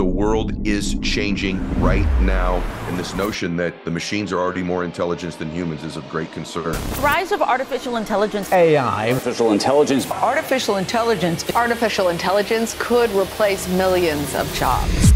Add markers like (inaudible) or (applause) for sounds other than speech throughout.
the world is changing right now, and this notion that the machines are already more intelligent than humans is of great concern. Rise of artificial intelligence. AI. Artificial intelligence. Artificial intelligence. Artificial intelligence could replace millions of jobs.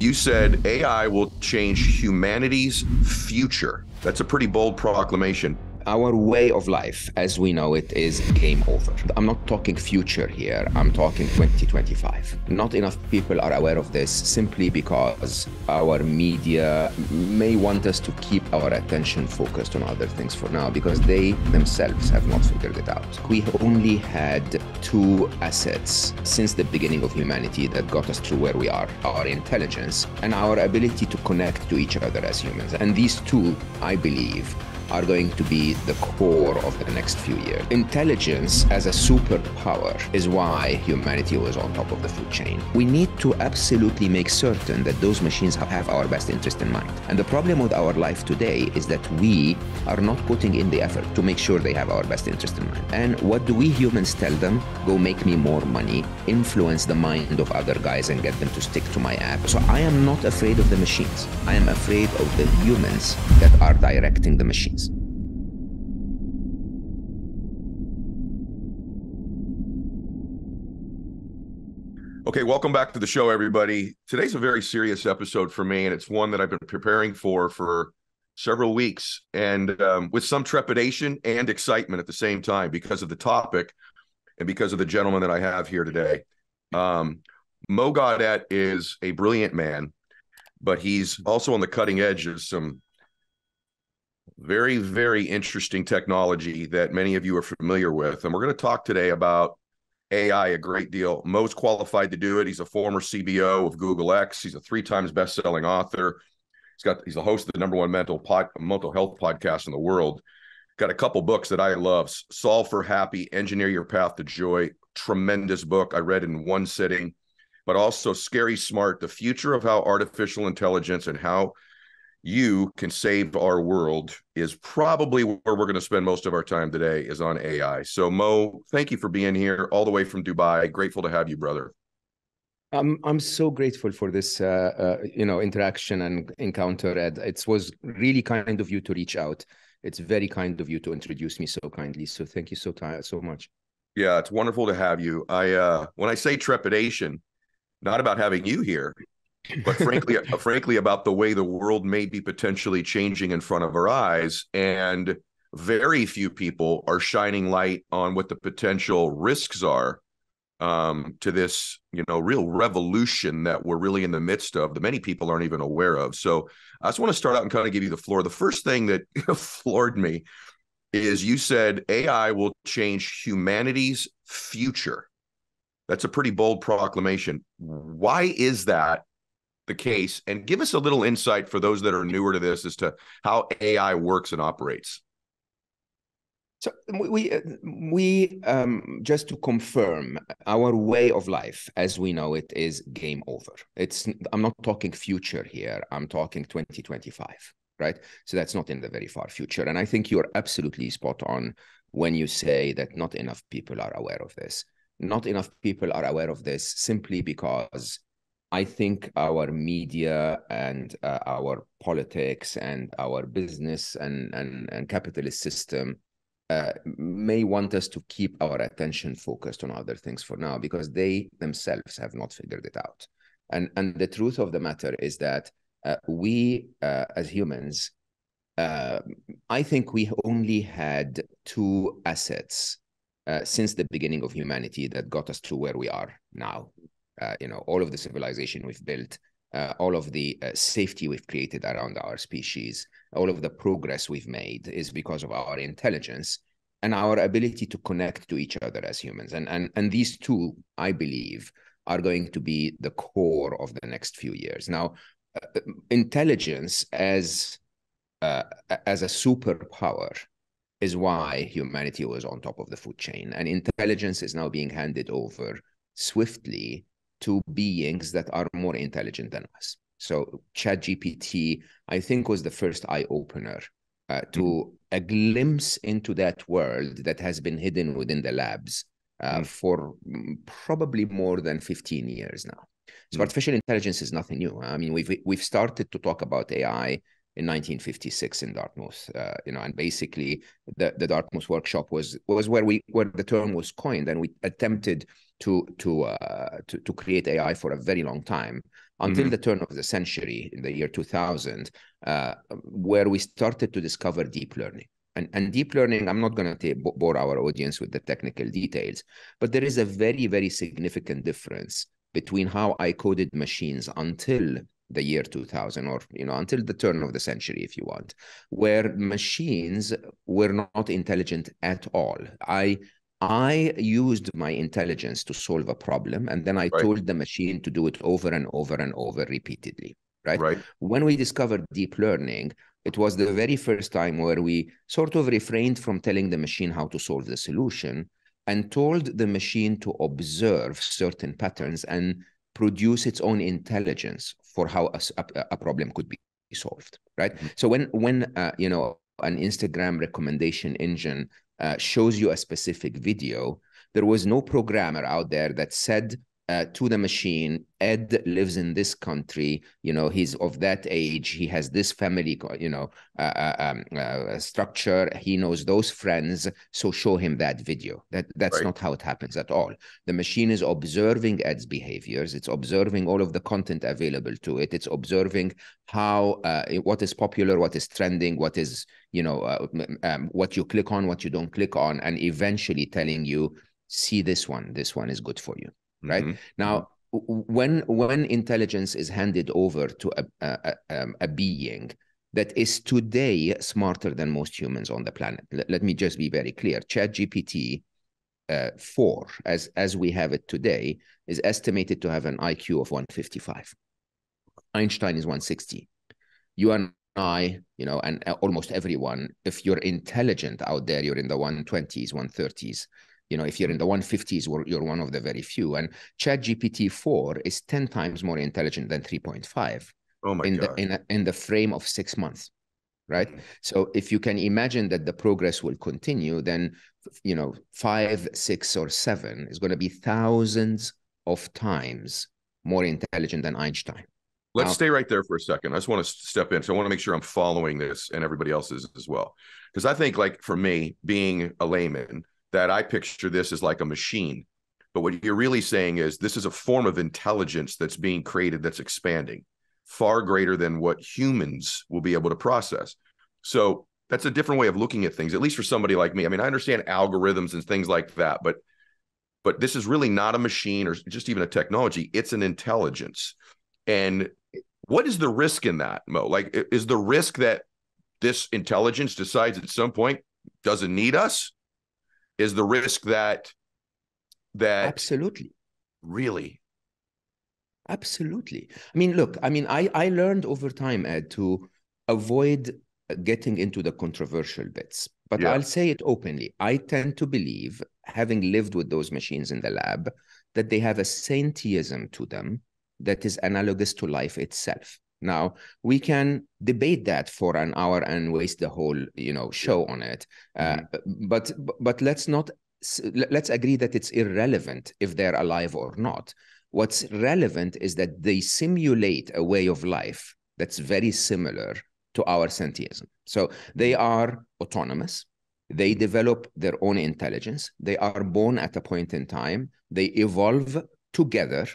You said AI will change humanity's future. That's a pretty bold proclamation. Our way of life, as we know it, is game over. I'm not talking future here, I'm talking 2025. Not enough people are aware of this simply because our media may want us to keep our attention focused on other things for now because they themselves have not figured it out. We only had two assets since the beginning of humanity that got us to where we are our intelligence and our ability to connect to each other as humans. And these two, I believe, are going to be the core of the next few years. Intelligence as a superpower is why humanity was on top of the food chain. We need to absolutely make certain that those machines have our best interest in mind. And the problem with our life today is that we are not putting in the effort to make sure they have our best interest in mind. And what do we humans tell them? Go make me more money, influence the mind of other guys and get them to stick to my app. So I am not afraid of the machines. I am afraid of the humans that are directing the machines. Okay, welcome back to the show, everybody. Today's a very serious episode for me, and it's one that I've been preparing for for several weeks, and um, with some trepidation and excitement at the same time because of the topic and because of the gentleman that I have here today. Um, Mo is a brilliant man, but he's also on the cutting edge of some very, very interesting technology that many of you are familiar with. And we're going to talk today about AI a great deal. Most qualified to do it. He's a former CBO of Google X. He's a three times best selling author. He's got he's the host of the number one mental pod, mental health podcast in the world. Got a couple books that I love. Solve for Happy, Engineer Your Path to Joy. Tremendous book I read in one sitting. But also Scary Smart, the future of how artificial intelligence and how you can save our world is probably where we're going to spend most of our time today is on AI. So Mo, thank you for being here all the way from Dubai. Grateful to have you, brother. I'm I'm so grateful for this uh, uh, you know interaction and encounter. Ed, it was really kind of you to reach out. It's very kind of you to introduce me so kindly. So thank you so t- so much. Yeah, it's wonderful to have you. I uh, when I say trepidation, not about having you here, but frankly, frankly, about the way the world may be potentially changing in front of our eyes, and very few people are shining light on what the potential risks are um, to this, you know, real revolution that we're really in the midst of that many people aren't even aware of. So, I just want to start out and kind of give you the floor. The first thing that (laughs) floored me is you said AI will change humanity's future. That's a pretty bold proclamation. Why is that? The case and give us a little insight for those that are newer to this as to how AI works and operates. So we we um, just to confirm our way of life as we know it is game over. It's I'm not talking future here. I'm talking 2025, right? So that's not in the very far future. And I think you're absolutely spot on when you say that not enough people are aware of this. Not enough people are aware of this simply because I think our media and uh, our politics and our business and, and, and capitalist system uh, may want us to keep our attention focused on other things for now because they themselves have not figured it out. And, and the truth of the matter is that uh, we uh, as humans, uh, I think we only had two assets uh, since the beginning of humanity that got us to where we are now uh, you know all of the civilization we've built uh, all of the uh, safety we've created around our species all of the progress we've made is because of our intelligence and our ability to connect to each other as humans. And and and these two i believe are going to be the core of the next few years. Now uh, intelligence as uh, as a superpower is why humanity was on top of the food chain. And intelligence is now being handed over swiftly to beings that are more intelligent than us. So ChatGPT, I think, was the first eye opener uh, to mm-hmm. a glimpse into that world that has been hidden within the labs uh, mm. for mm, probably more than 15 years now. So mm. artificial intelligence is nothing new. I mean, we've we've started to talk about AI in 1956 in Dartmouth, uh, you know, and basically the, the Dartmouth workshop was was where we where the term was coined, and we attempted to to uh, to, to create AI for a very long time until mm-hmm. the turn of the century in the year 2000, uh, where we started to discover deep learning. And, and deep learning, I'm not going to bore our audience with the technical details, but there is a very, very significant difference between how I coded machines until the year 2000 or you know until the turn of the century if you want where machines were not intelligent at all i i used my intelligence to solve a problem and then i right. told the machine to do it over and over and over repeatedly right right when we discovered deep learning it was the very first time where we sort of refrained from telling the machine how to solve the solution and told the machine to observe certain patterns and produce its own intelligence for how a, a, a problem could be solved right mm-hmm. so when when uh, you know an instagram recommendation engine uh, shows you a specific video there was no programmer out there that said uh, to the machine. Ed lives in this country. You know he's of that age. He has this family you know uh, uh, um, uh, structure. He knows those friends. So show him that video. That that's right. not how it happens at all. The machine is observing ed's behaviors. It's observing all of the content available to it. It's observing how uh, what is popular what is trending what is you know uh, um, what you click on what you don't click on and eventually telling you see this one. This one is good for you right? Mm-hmm. now when when intelligence is handed over to a, a, a, a, being that is today smarter than most humans on the planet let, let me just be very clear. ChatGPT uh, 4 as as we have it today is estimated to have an iq of 155 einstein is 160 you and i you know and uh, almost everyone if you're intelligent out there you're in the 120s 130s you know, if you're in the 150s, you're one of the very few. And ChatGPT 4 is 10 times more intelligent than 3.5 oh my in God. the in, a, in the frame of six months. Right. Mm-hmm. So if you can imagine that the progress will continue, then you know, five, six, or seven is going to be thousands of times more intelligent than Einstein. Let's stay right there for a second. I just want to step in. So I want to make sure I'm following this and everybody else is as well. Because I think, like, for me, being a layman, that I picture this as like a machine. But what you're really saying is this is a form of intelligence that's being created that's expanding far greater than what humans will be able to process. So that's a different way of looking at things, at least for somebody like me. I mean, I understand algorithms and things like that, but but this is really not a machine or just even a technology. It's an intelligence. And what is the risk in that, Mo? Like, is the risk that this intelligence decides at some point doesn't need us? Is the risk that that absolutely. Really? Absolutely. I mean look i mean i i learned over time ed to avoid getting into the controversial bits but yeah. i'll say it openly. I tend to believe having lived with those machines in the lab that they have a sentientism to them that is analogous to life itself now we can debate that for an hour and waste the whole you know show on it. Uh, mm-hmm. but but let's not let's agree that it's irrelevant if they're alive or not. What's relevant is that they simulate a way of life that's very similar to our sentientism so they are autonomous. They develop their own intelligence. They are born at a point in time. They evolve together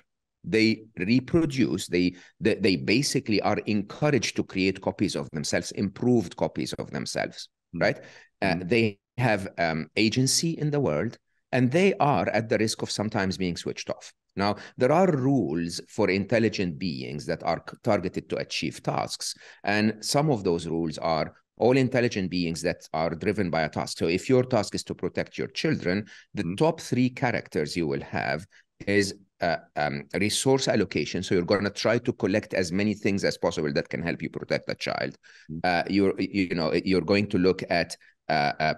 they reproduce they, they they basically are encouraged to create copies of themselves improved copies of themselves mm-hmm. right uh, mm-hmm. they have um, agency in the world and they are at the risk of sometimes being switched off now there are rules for intelligent beings that are targeted to achieve tasks and some of those rules are all intelligent beings that are driven by a task. So if your task is to protect your children, the mm-hmm. top three characters you will have is uh, um, resource allocation. So you're going to try to collect as many things as possible that can help you protect the child. Mm. Uh, you're you know you're going to look at uh, uh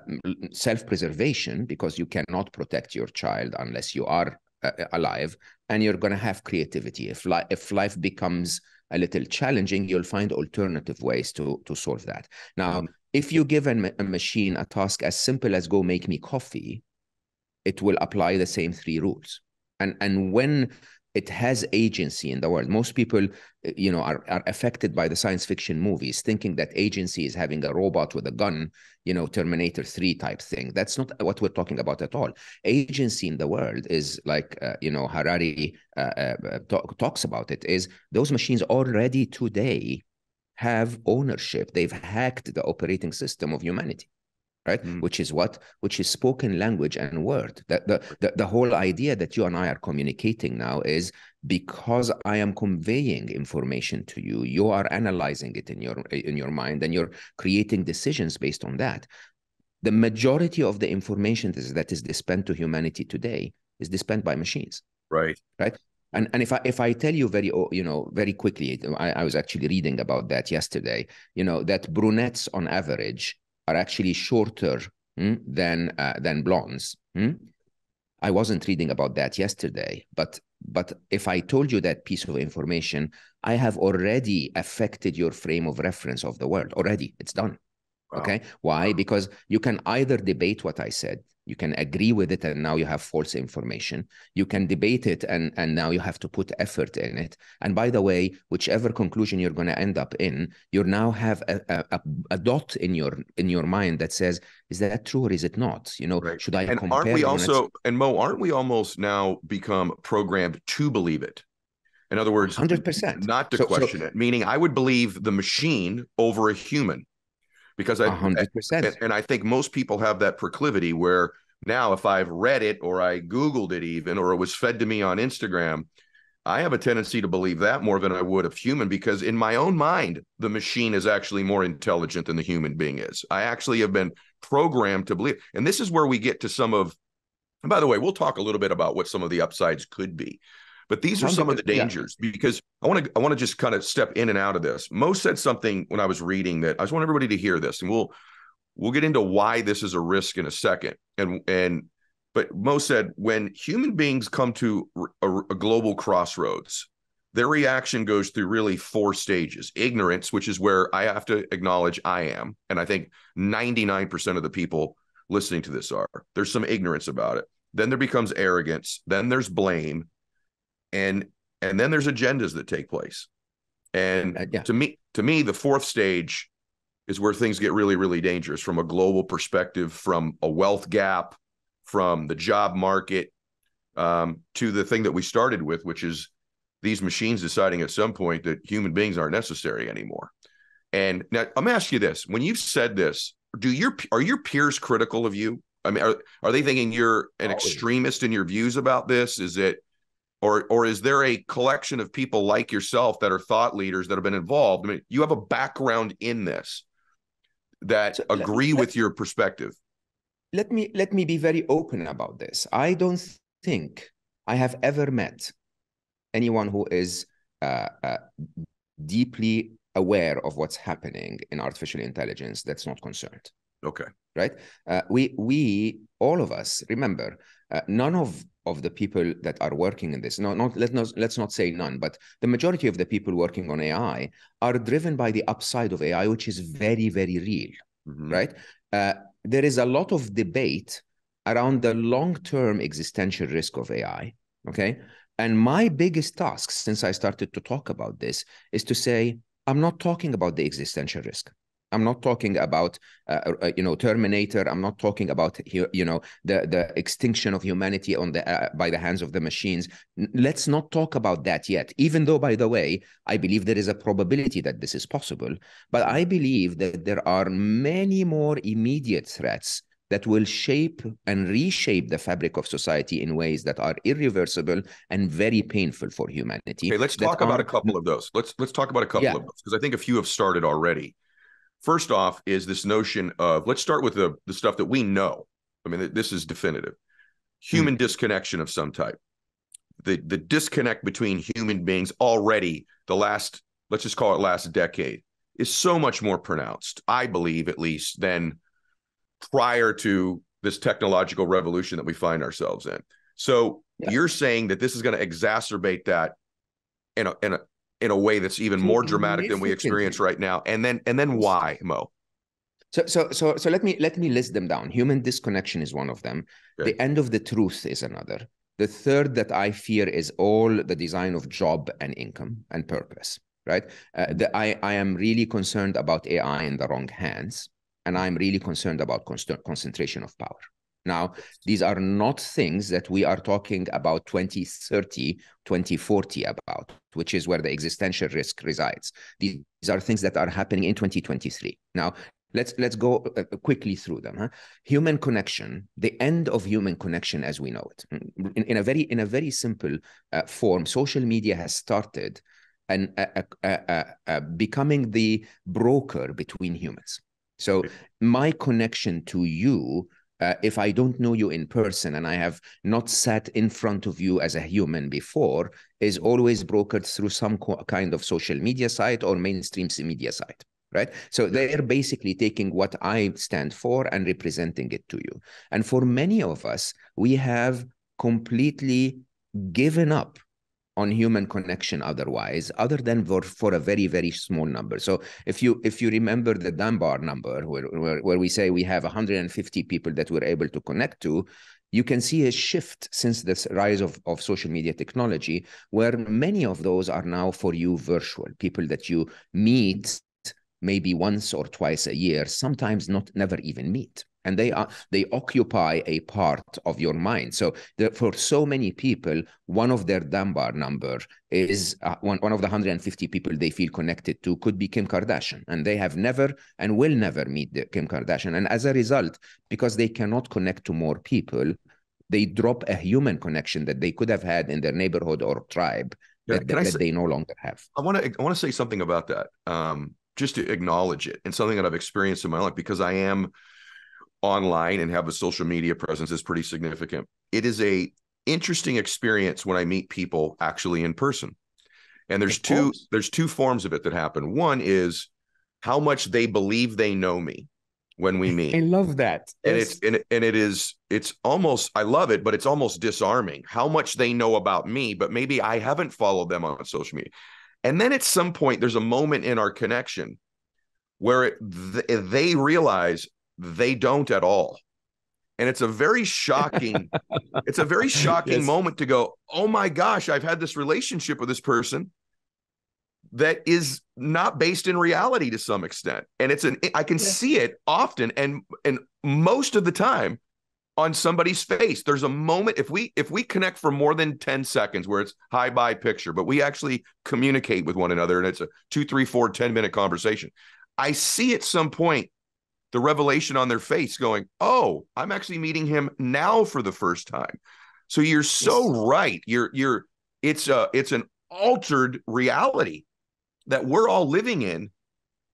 self-preservation because you cannot protect your child unless you are uh, alive, and you're going to have creativity. If life if life becomes a little challenging, you'll find alternative ways to to solve that. Now, mm. if you give a, a machine a task as simple as go make me coffee, it will apply the same three rules. And and when it has agency in the world. Most people, uh, you know, are, are affected by the science fiction movies, thinking that agency is having a robot with a gun, you know, Terminator 3 type thing. That's not what we're talking about at all. Agency in the world is like, uh, you know, Harari uh, uh, talk, talks about it, is those machines already today have ownership. They've hacked the operating system of humanity right? Mm. which is what? Which is spoken language and word. The, the, the the whole idea that you and i are communicating now is because i am conveying information to you you are analyzing it in your in your mind and you're creating decisions based on that. The majority of the information that is dispensed to humanity today is dispensed by machines. Right. Right? And and if I if I tell you very you know very quickly, I, I was actually reading about that yesterday. You know that brunettes on average are actually shorter hmm, than uh, than blondes. Hmm? I wasn't reading about that yesterday, but but if I told you that piece of information, I have already affected your frame of reference of the world. Already, it's done. Wow. Okay. Why? Because you can either debate what I said, you can agree with it, and now you have false information. You can debate it, and, and now you have to put effort in it. And by the way, whichever conclusion you're going to end up in, you now have a, a, a, dot in your in your mind that says, is that true or is it not? You know, right. should I and compare? Aren't we also and Mo, aren't we almost now become programmed to believe it? In other words, hundred percent, not to so, question so, it. Meaning, I would believe the machine over a human because I 100%. And, and I think most people have that proclivity where now if I've read it or I googled it even or it was fed to me on Instagram, I have a tendency to believe that more than I would of human because in my own mind the machine is actually more intelligent than the human being is. I actually have been programmed to believe. And this is where we get to some of and by the way, we'll talk a little bit about what some of the upsides could be. But these are some of the dangers yeah. because I want to I want to just kind of step in and out of this. Mo said something when I was reading that I just want everybody to hear this, and we'll we'll get into why this is a risk in a second. And and but Mo said when human beings come to a, a global crossroads, their reaction goes through really four stages: ignorance, which is where I have to acknowledge I am, and I think ninety nine percent of the people listening to this are. There's some ignorance about it. Then there becomes arrogance. Then there's blame and and then there's agendas that take place. And uh, yeah. to me to me the fourth stage is where things get really really dangerous from a global perspective from a wealth gap from the job market um, to the thing that we started with which is these machines deciding at some point that human beings aren't necessary anymore. And now i'm going to ask you this. When you've said this do your are your peers critical of you? I mean are, are they thinking you're an extremist in your views about this? Is it or or is there a collection of people like yourself that are thought leaders that have been involved? I mean you have a background in this that so agree let, with your perspective. Let me let me be very open about this. I don't think i have ever met anyone who is uh, uh, deeply aware of what's happening in artificial intelligence that's not concerned. Okay. Right? Uh, we we all of us remember uh, none of of the people that are working in this, no, not let not let's not say none, but the majority of the people working on AI are driven by the upside of AI, which is very, very real, mm-hmm. right? Uh, there is a lot of debate around the long-term existential risk of AI. Okay, and my biggest task since I started to talk about this is to say I'm not talking about the existential risk. I'm not talking about uh, uh, you know Terminator. I'm not talking about you know the the extinction of humanity on the uh, by the hands of the machines. Let's not talk about that yet. Even though, by the way, I believe there is a probability that this is possible, but I believe that there are many more immediate threats that will shape and reshape the fabric of society in ways that are irreversible and very painful for humanity. Okay, let's talk about a couple of those. Let's let's talk about a couple yeah. of those because I think a few have started already. First off, is this notion of let's start with the the stuff that we know. I mean, this is definitive. Human mm. disconnection of some type. The the disconnect between human beings already the last let's just call it last decade is so much more pronounced, I believe at least, than prior to this technological revolution that we find ourselves in. So yeah. you're saying that this is going to exacerbate that in a, in a in a way that's even more dramatic than we experience right now. And then and then why, Mo? So, so, so, so let me let me list them down. Human disconnection is one of them. Okay. The end of the truth is another. The third that I fear is all the design of job and income and purpose. Right. Uh, the, I I am really concerned about AI in the wrong hands, and I'm really concerned about concentration of power. Now, these are not things that we are talking about 2030, 2040 about, which is where the existential risk resides. These are things that are happening in 2023. Now, let's let's go uh, quickly through them huh? human connection the end of human connection as we know it in, in a very in a very simple uh, form social media has started and uh, uh, uh, becoming the broker between humans so my connection to you uh, if I don't know you in person and I have not sat in front of you as a human before, is always brokered through some kind of social media site or mainstream media site. Right. So they're basically taking what I stand for and representing it to you. And for many of us, we have completely given up on human connection otherwise other than for, for a very very small number. So if you if you remember the dunbar number where, where, where we say we have 150 people that we're able to connect to you can see a shift since this rise of, of social media technology where many of those are now for you virtual people that you meet maybe once or twice a year sometimes not never even meet and they are they occupy a part of your mind so the, for so many people one of their dunbar number is uh, one, one of the 150 people they feel connected to could be kim kardashian and they have never and will never meet the kim kardashian and as a result because they cannot connect to more people they drop a human connection that they could have had in their neighborhood or tribe Yeah, that, that say- they no longer have I want to I want to say something about that. Um, just to acknowledge it and something that I've experienced in my life because I am online and have a social media presence is pretty significant. It is a interesting experience when I meet people actually in person. And there's Of two course. there's two forms of it that happen. One is how much they believe they know me when we meet. i love that and Yes. it's and, and it is it's almost i love it but it's almost disarming how much they know about me but maybe i haven't followed them on social media and then at some point there's a moment in our connection where it, th- they realize they don't at all and it's a very shocking (laughs) it's a very shocking Yes. moment to go oh my gosh i've had this relationship with this person that is not based in reality to some extent and it's an i can Yeah. see it often and and most of the time on somebody's face there's a moment if we if we connect for more than 10 seconds where it's high by picture but we actually communicate with one another and it's a two three four 10 minute conversation i see at some point the revelation on their face going oh i'm actually meeting him now for the first time so you're so right you're you're it's a it's an altered reality that we're all living in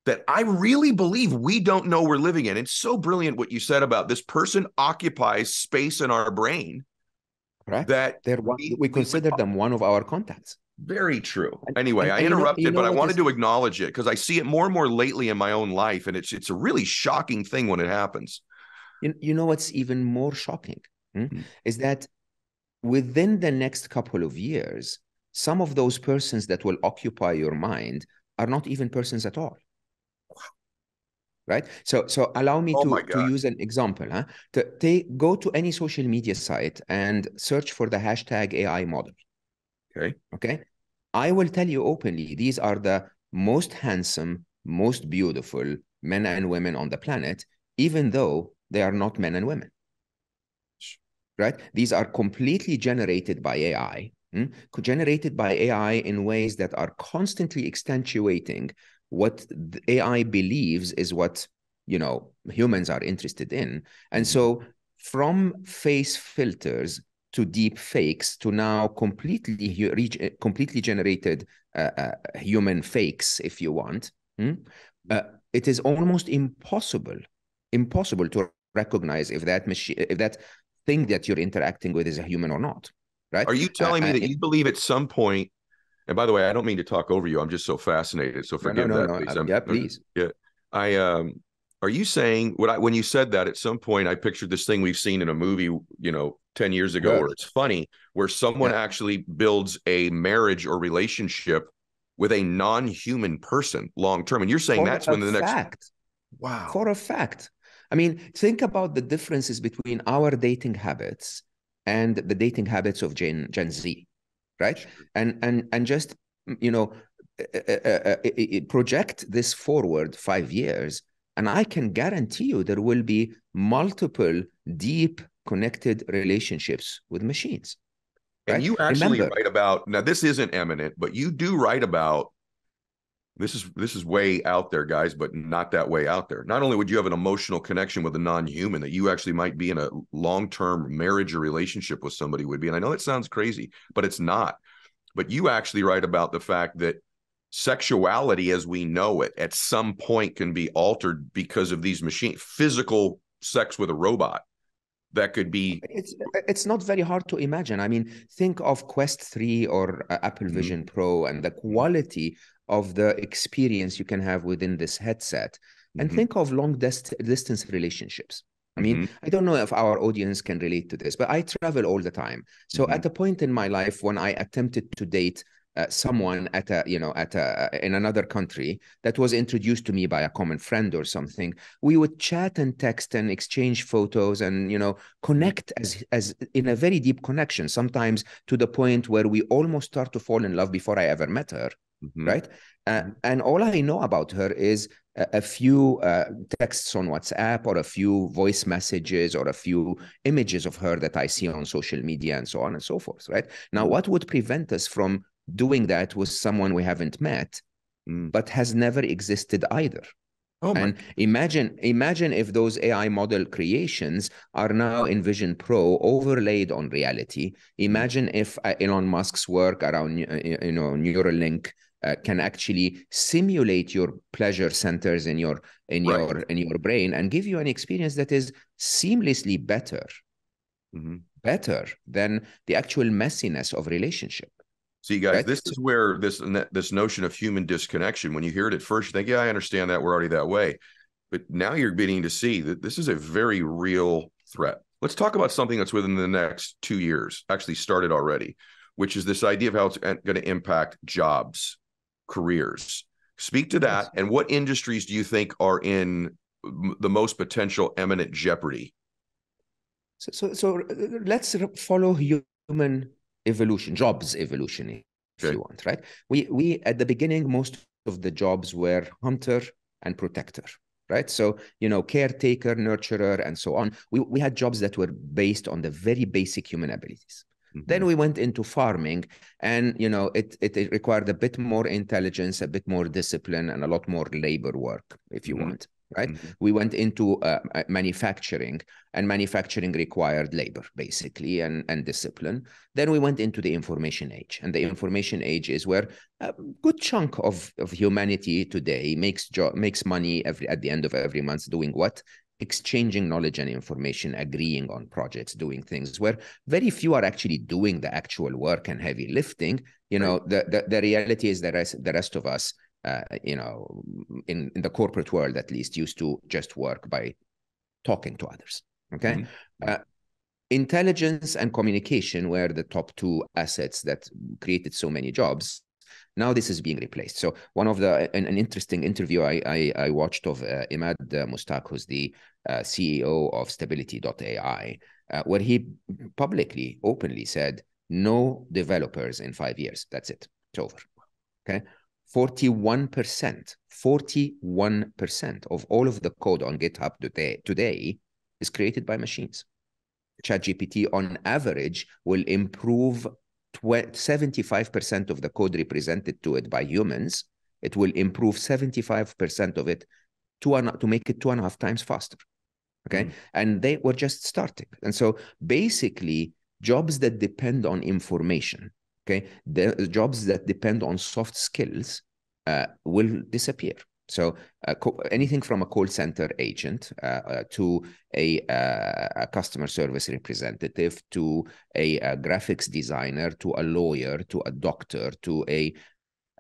that I really believe we don't know we're living in. It's so brilliant what you said about this person occupies space in our brain Right. that They're one, we- we we- consider them one of our contacts. Very true. Anyway, and- I and you know- interrupted, you know but I wanted to acknowledge it because I see it more and more lately in my own life, and it's it's a really shocking thing when it happens. You, you know what's even more shocking hmm? Hmm. is that within the next couple of years, some of those persons that will occupy your mind are not even persons at all. Right. So so allow me Oh to, to use an example. Huh? To take go to any social media site and search for the hashtag AI model. Okay. Okay. I will tell you openly, these are the most handsome, most beautiful men and women on the planet, even though they are not men and women. Right? These are completely generated by AI, hmm? generated by AI in ways that are constantly accentuating what the AI believes is what you know humans are interested in. And so from face filters to deep fakes to now completely completely generated uh, uh, human fakes, if you want. hmm? Uh, it is almost impossible, impossible to recognize if that machine, if that thing that you're interacting with is a human or not. Right? Are you telling Uh, me uh, that you believe at some point? And by the way, I don't mean to talk over you. I'm just so fascinated. So No, no, forgive no, that, no. please. uh, I'm- yeah. (laughs) I um are you saying what I when you said that at some point I pictured this thing we've seen in a movie, you know, 10 years ago Yes. where it's funny, where someone Yeah. actually builds a marriage or relationship with a non-human person long term. And you're saying For that's when the next fact. Wow. For a fact. I mean, think about the differences between our dating habits and the dating habits of Gen Gen Z, right? Sure. And and and just you know, uh, uh, uh, project this forward five years, and I can guarantee you there will be multiple deep connected relationships with machines. Right? And you actually Remember, write about now. This isn't eminent, but you do write about this is this is way out there guys but not that way out there not only would you have an emotional connection with a non-human that you actually might be in a long-term marriage or relationship with somebody would be and i know it sounds crazy but it's not but you actually write about the fact that sexuality as we know it at some point can be altered because of these machine physical sex with a robot that could be it's it's not very hard to imagine i mean think of quest 3 or uh, apple mm-hmm. vision mm-hmm. pro and the quality of the experience you can have within this headset and mm-hmm. think of long dist- distance relationships i mean mm-hmm. i don't know if our audience can relate to this but i travel all the time so mm-hmm. at a point in my life when i attempted to date uh, someone at a you know at a in another country that was introduced to me by a common friend or something we would chat and text and exchange photos and you know connect as as in a very deep connection sometimes to the point where we almost start to fall in love before i ever met her mm-hmm. right? Uh, mm-hmm. and all I know about her is a, a few uh, texts on WhatsApp or a few voice messages or a few images of her that I see on social media and so on and so forth, right? Now, mm-hmm. what would prevent us from doing that with someone we haven't met, mm. but has never existed either? Oh and imagine, imagine if those AI model creations are now in Vision Pro overlaid on reality. Imagine if uh, Elon Musk's work around, you know, Neuralink uh, can actually simulate your pleasure centers in your in right. your in your brain and give you an experience that is seamlessly better mm-hmm. better than the actual messiness of relationship see guys right? this is where this this notion of human disconnection when you hear it at first you think yeah i understand that we're already that way but now you're beginning to see that this is a very real threat let's talk about something that's within the next two years actually started already which is this idea of how it's going to impact jobs careers. Speak to that. And what industries do you think are in the most potential imminent jeopardy? So, so, so uh, let's follow human evolution, jobs evolution, if okay. you want, right? We, we at the beginning, most of the jobs were hunter and protector, right? So, you know, caretaker, nurturer, and so on. We, we had jobs that were based on the very basic human abilities. Mm-hmm. Then we went into farming, and you know it, it, it required a bit more intelligence, a bit more discipline, and a lot more labor work, if you mm-hmm. want. Right? Mm-hmm. We went into uh, manufacturing, and manufacturing required labor basically and and discipline. Then we went into the information age, and the information age is where a good chunk of of humanity today makes job makes money every at the end of every month doing what exchanging knowledge and information, agreeing on projects, doing things where very few are actually doing the actual work and heavy lifting. You know, the, the, the reality is that rest, the rest of us, uh, you know, in, in the corporate world at least, used to just work by talking to others. Okay. Mm-hmm. Uh, intelligence and communication were the top two assets that created so many jobs now this is being replaced. So one of the an, an interesting interview I, I, I watched of uh, Emad Mostaque, who's the uh, CEO of Stability.ai, uh, where he publicly, openly said, "No developers in five years. That's it. It's over." Okay. 41%, 41% of all of the code on GitHub today, today is created by machines. ChatGPT on average will improve 75% of the code represented to it by humans, it will improve 75% of it to, an, to make it two and a half times faster. Okay. Mm. And they were just starting. And so basically, jobs that depend on information, okay, the jobs that depend on soft skills uh, will disappear. So uh, anything from a call center agent uh, uh, to a, uh, a, customer service representative to a, a, graphics designer to a lawyer to a doctor to a,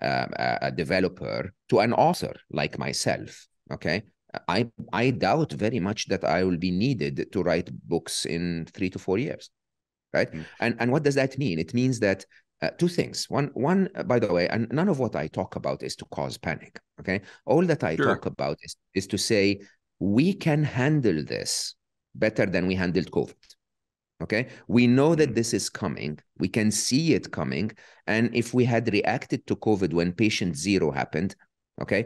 um, a developer to an author like myself. Okay, I I doubt very much that I will be needed to write books in three to four years, right? Mm. And and what does that mean? It means that uh, two things. One, one, uh, by the way, and none of what I talk about is to cause panic. Okay, all that I sure. talk about is is to say we can handle this better than we handled COVID. Okay, we know that mm-hmm. this is coming. We can see it coming, and if we had reacted to COVID when patient zero happened, okay?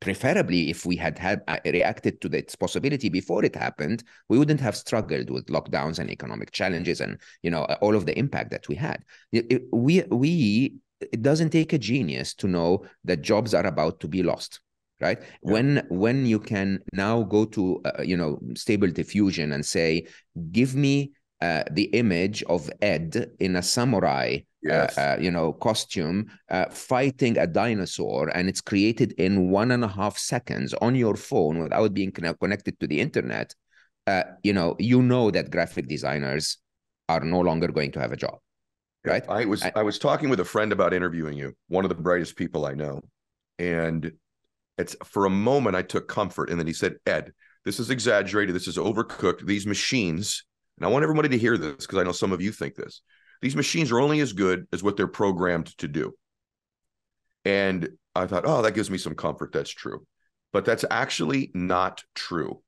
Preferably if we had had uh, reacted to its possibility before it happened we wouldn't have struggled with lockdowns and economic challenges and you know all of the impact that we had. It, we we it doesn't take a genius to know that jobs are about to be lost right? Yeah. when when you can now go to uh, you know stable diffusion and say give me uh, the image of ed in a samurai yes. uh, uh, you know, costume uh, fighting a dinosaur, and it's created in one and a half seconds on your phone without being connected to the internet. Uh, you know, you know that graphic designers are no longer going to have a job, right? I was I, I was talking with a friend about interviewing you, one of the brightest people I know, and it's for a moment I took comfort, and then he said, "Ed, this is exaggerated. This is overcooked. These machines." And I want everybody to hear this because I know some of you think this. These machines are only as good as what they're programmed to do. And I thought, oh, that gives me some comfort. That's true. But that's actually not true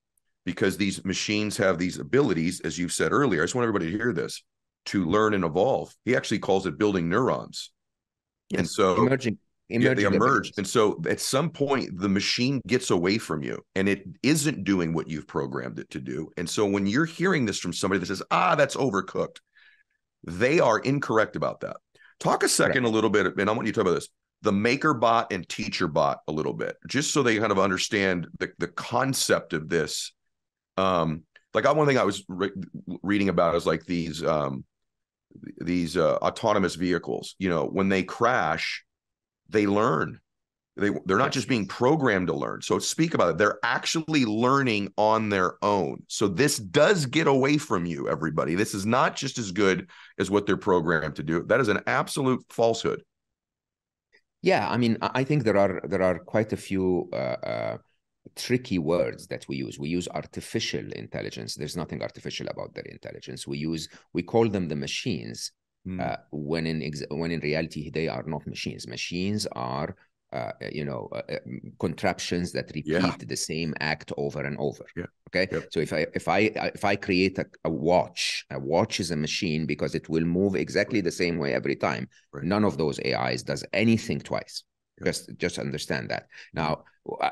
because these machines have these abilities, as you've said earlier. I just want everybody to hear this to learn and evolve. He actually calls it building neurons. Yes, and so emerging yeah, they emerge. And so at some point, the machine gets away from you and it isn't doing what you've programmed it to do. And so when you're hearing this from somebody that says, ah, that's overcooked, they are incorrect about that. Talk a second right. a little bit, and I want you to talk about this the maker bot and teacher bot a little bit, just so they kind of understand the, the concept of this. Um, like one thing I was re- reading about is like these um, these uh, autonomous vehicles. You know, when they crash, they learn they they're not just being programmed to learn. So speak about it. They're actually learning on their own. So this does get away from you, everybody. This is not just as good as what they're programmed to do. That is an absolute falsehood. Yeah, I mean, I think there are there are quite a few uh, uh, tricky words that we use. We use artificial intelligence. There's nothing artificial about their intelligence. We use we call them the machines. Mm. Uh, when in ex- when in reality they are not machines. Machines are uh, you know uh, uh contraptions that repeat yeah. the same act over and over yeah. okay yep. so if i if i if i create a, a, watch a watch is a machine because it will move exactly the same way every time right. none of those ais does anything twice yep. just just understand that now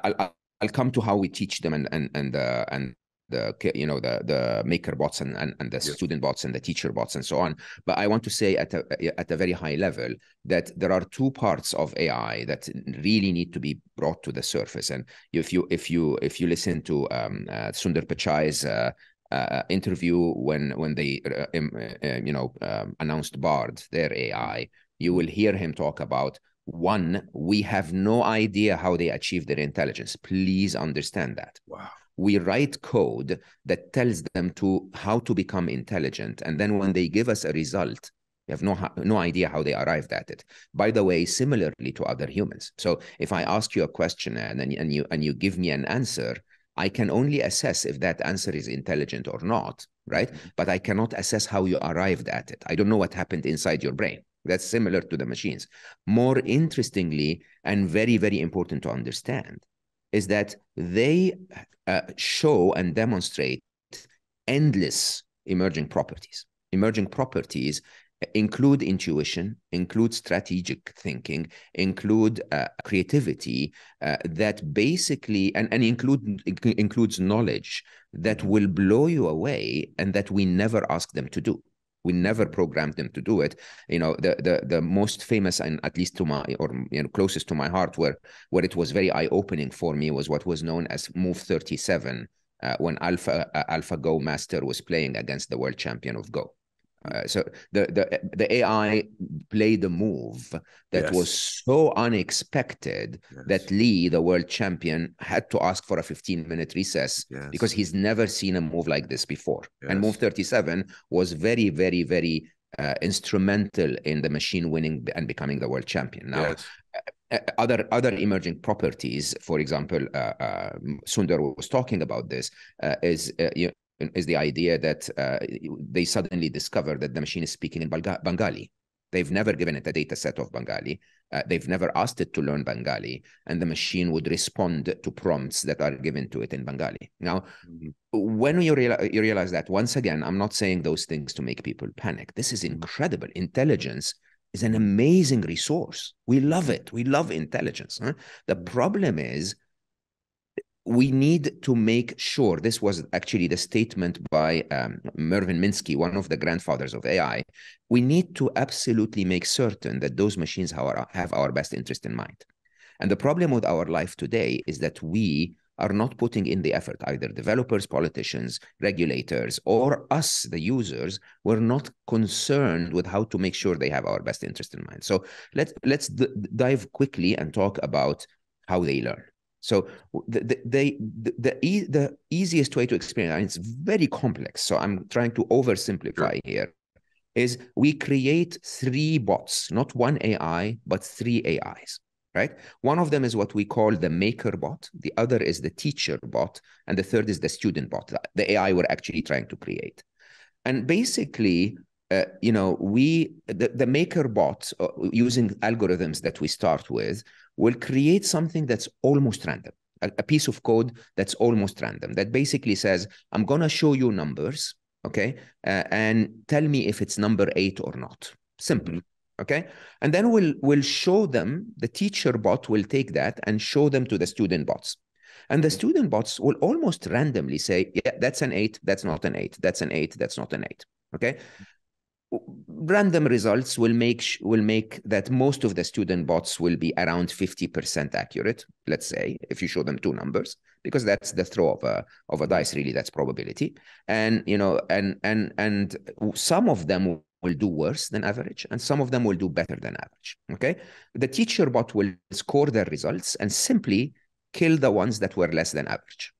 I'll, I'll come to how we teach them and and and uh, and the you know the the maker bots and and, and the yes. student bots and the teacher bots and so on. But i want to say at a at a very high level that there are two parts of ai that really need to be brought to the surface. And if you if you if you listen to um, uh, sundar pichai's uh, uh, interview when when they uh, uh, you know um, announced bard their ai you will hear him talk about one we have no idea how they achieve their intelligence. Please understand that. Wow we write code that tells them to how to become intelligent. And then when they give us a result we have no no idea how they arrived at it. By the way similarly to other humans. So if i ask you a question and, and you and you give me an answer i can only assess if that answer is intelligent or not right? Mm-hmm. but i cannot assess how you arrived at it. I don't know what happened inside your brain. That's similar to the machines. More interestingly and very very important to understand is that they uh, show and demonstrate endless emerging properties. Emerging properties include intuition, include strategic thinking, include uh, creativity uh, that basically and, and include includes knowledge that will blow you away and that we never ask them to do we never programmed them to do it. You know the the the most famous and at least to my or you know closest to my heart where where it was very eye opening for me was what was known as move 37 uh, when alpha uh, alphago master was playing against the world champion of go uh, so the the the AI played a move that yes. was so unexpected yes. that Lee, the world champion, had to ask for a 15 minute recess yes. because he's never seen a move like this before. And move 37 was very, very, very uh, instrumental in the machine winning and becoming the world champion. Now, uh, uh, other other emerging properties, for example, uh, uh, Sundar was talking about this, uh, is uh, you, is the idea that uh, they suddenly discover that the machine is speaking in Bengali. They've never given it a data set of Bengali. Uh, they've never asked it to learn Bengali, and the machine would respond to prompts that are given to it in Bengali. Now, mm-hmm. when you, real- you realize that, once again, I'm not saying those things to make people panic. This is mm-hmm. incredible. Intelligence is an amazing resource. We love it. We love intelligence. Huh? The problem is we need to make sure this was actually the statement by um, Marvin Minsky, one of the grandfathers of AI. We need to absolutely make certain that those machines have our, have our best interest in mind. And the problem with our life today is that we are not putting in the effort, either developers, politicians, regulators, or us, the users, we're not concerned with how to make sure they have our best interest in mind. So let's let's dive quickly and talk about how they learn. So the the, they, the, the, the easiest way to explain it, and it's very complex. So I'm trying to oversimplify sure. here, is we create three bots, not one AI, but three AIs, right? One of them is what we call the maker bot. The other is the teacher bot. And the third is the student bot, the AI we're actually trying to create. And basically, uh, you know, we, the, the maker bot uh, using algorithms that we start with, will create something that's almost random, a, a piece of code that's almost random that basically says, I'm going to show you numbers, okay, uh, and tell me if it's number eight or not. Simple. Mm-hmm. Okay. And then we'll we'll show them, the teacher bot will take that and show them to the student bots. And the student bots will almost randomly say, yeah, that's an eight, that's not an eight, that's an eight, that's not an eight. Okay random results will make will make that most of the student bots will be around 50% accurate let's say if you show them two numbers because that's the throw of a of a dice really that's probability. And you know and and and some of them will do worse than average and some of them will do better than average okay? The teacher bot will score their results and simply kill the ones that were less than average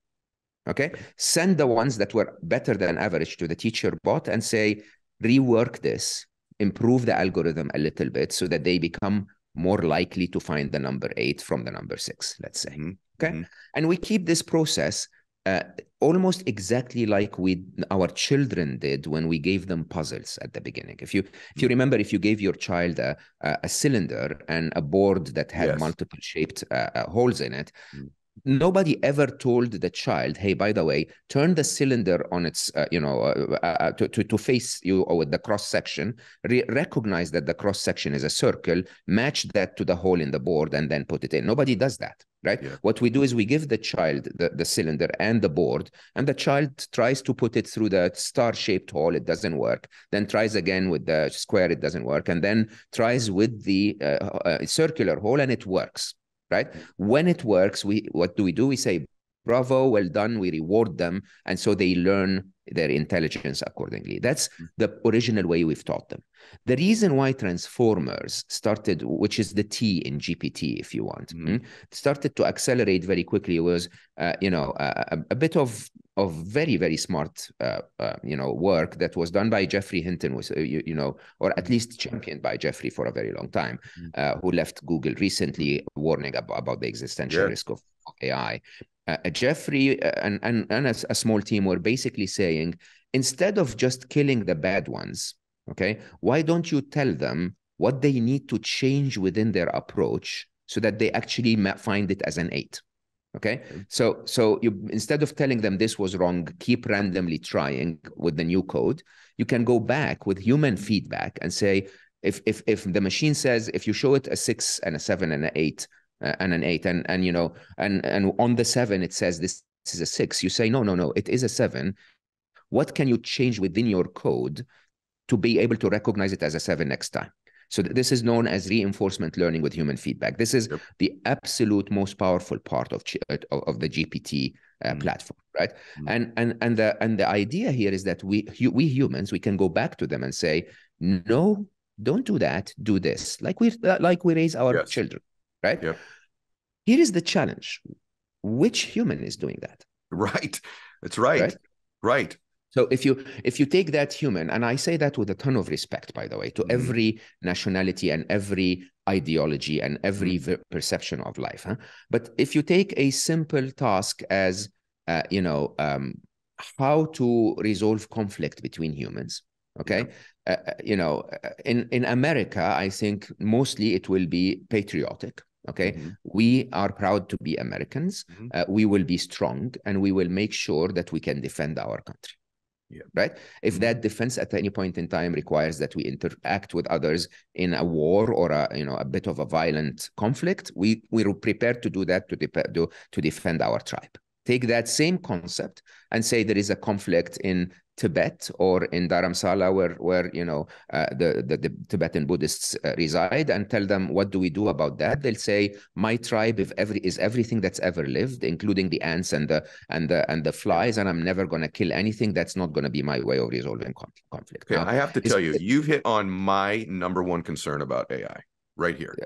okay? Send the ones that were better than average to the teacher bot and say rework this, improve the algorithm a little bit so that they become more likely to find the number eight from the number six, let's say. Mm-hmm. Okay. Mm-hmm. And we keep this process uh, almost exactly like we our children did when we gave them puzzles at the beginning. If you if you mm-hmm. remember, if you gave your child a, a cylinder and a board that had yes. multiple shaped uh, uh, holes in it, mm nobody ever told the child hey by the way turn the cylinder on its uh, you know uh, uh, uh to, to, to face you with the cross section. Re- recognize that the cross section is a circle match that to the hole in the board and then put it in. Nobody does that right? Yeah. what we do is we give the child the, the cylinder and the board and the child tries to put it through the star shaped hole. It doesn't work. Then tries again with the square. It doesn't work. And then tries with the uh, uh, circular hole and it works right? When it works, we what do we do? We say, bravo, well done. We reward them. And so they learn their intelligence accordingly. That's the original way we've taught them. The reason why transformers started, which is the T in GPT, if you want, mm-hmm. Hmm, started to accelerate very quickly was, uh, you know, a, a, bit of of very very smart, uh, uh, you know, work that was done by Geoffrey Hinton, was uh, you, you, know, or at least championed by Geoffrey for a very long time, mm-hmm. who left Google recently, warning about, about the existential yeah. risk of AI. Uh, Geoffrey and, and, and a, a small team were basically saying, instead of just killing the bad ones, okay why don't you tell them what they need to change within their approach so that they actually find it as an eight okay? So so you instead of telling them this was wrong keep randomly trying with the new code. You can go back with human feedback and say if if if the machine says if you show it a six and a seven and an eight uh, and an eight and and you know and and on the seven it says this, this is a six you say no no no it is a seven. What can you change within your code to be able to recognize it as a seven next time. So this is known as reinforcement learning with human feedback. This is yep. the absolute most powerful part of uh, of the GPT uh, mm. platform, right? Mm. And and and the and the idea here is that we we humans we can go back to them and say, no, don't do that. Do this, like we like we raise our yes. children, right? Yep. Here is the challenge: which human is doing that? Right. That's right. Right. right. So if you if you take that human, and I say that with a ton of respect, by the way, to mm-hmm. every nationality and every ideology and every mm-hmm. perception of life. Huh? But if you take a simple task as uh, you know um, how to resolve conflict between humans, Okay, uh, uh, you know, uh, in in America, I think mostly it will be patriotic. Okay, Mm-hmm. we are proud to be Americans. Mhm. Uh, we will be strong, and we will make sure that we can defend our country. Yeah. Right. If that defense at any point in time requires that we interact with others in a war or a you know a bit of a violent conflict, we we're prepared to do that to, to to defend our tribe. Take that same concept and say there is a conflict in Tibet or in Dharamsala where where you know uh, the, the the Tibetan Buddhists uh, reside and tell them what do we do about that they'll say my tribe if every is everything that's ever lived including the ants and the and the and the flies and I'm never going to kill anything that's not going to be my way of resolving con- conflict Okay, Now, I have to tell you, you've hit on my number one concern about AI right here.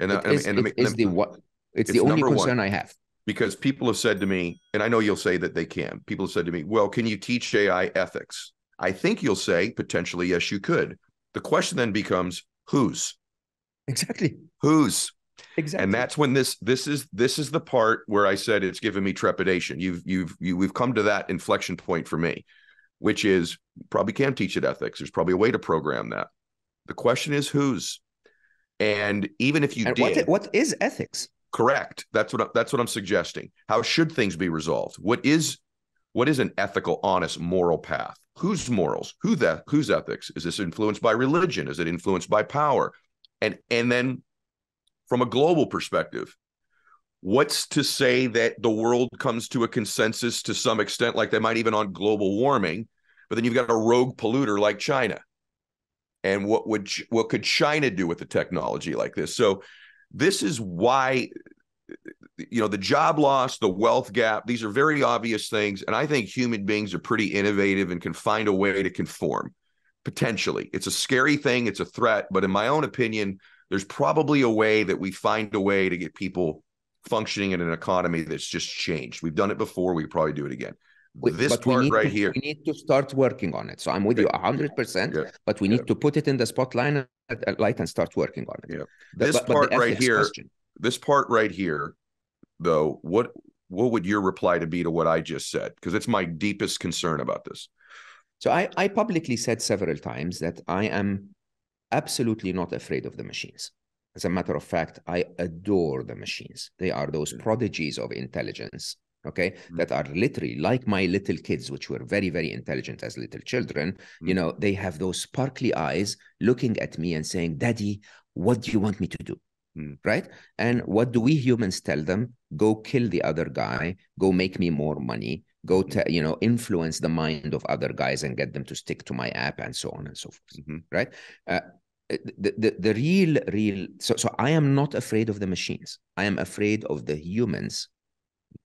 And, it I- is, and it let me- is let the what it's, It's the only number one. concern I have because people have said to me, and I know you'll say that they can. People have said to me, "Well, can you teach AI ethics?" I think you'll say potentially yes, you could. The question then becomes whose, exactly whose, exactly and that's when this this is this is the part where I said it's given me trepidation. You've you've you we've come to that inflection point for me, which is probably can teach it ethics. There's probably a way to program that. The question is whose, and even if you and did, what what is ethics Correct. That's what I- that's what I'm suggesting. How should things be resolved? What is what is an ethical, honest, moral path? Whose morals? Who that? Whose ethics? Is this influenced by religion? Is it influenced by power? And and then from a global perspective, what's to say that the world comes to a consensus to some extent, like they might even on global warming, but then you've got a rogue polluter like China. And what would what could China do with the technology like this? So this is why you know the job loss the wealth gap these are very obvious things and i think human beings are pretty innovative and can find a way to conform potentially. It's a scary thing it's a threat but in my own opinion there's probably a way that we find a way to get people functioning in an economy that's just changed. We've done it before we probably do it again We- this part need right to, here We need to start working on it. So I'm with you hundred percent. Yeah. But we Yeah. need to put it in the spotlight uh, light and start working on it. Yeah. This but- but part right here- question- this part right here though what what would your reply to be to what i just said because it's my deepest concern about this So I, I publicly said several times that I am absolutely not afraid of the machines. As a matter of fact, I adore the machines. They are those prodigies of intelligence, okay, Mhm. that are literally like my little kids, which were very, very intelligent as little children. You Mhm. know, they have those sparkly eyes looking at me and saying, Daddy, what do you want me to do? Mm. Right. And what do we humans tell them? Go kill the other guy, go make me more money, go Mhm. to, you know, influence the mind of other guys and get them to stick to my app and so on and so forth. Mhm. Right. Uh, the, the the real real so so I am not afraid of the machines. I am afraid of the humans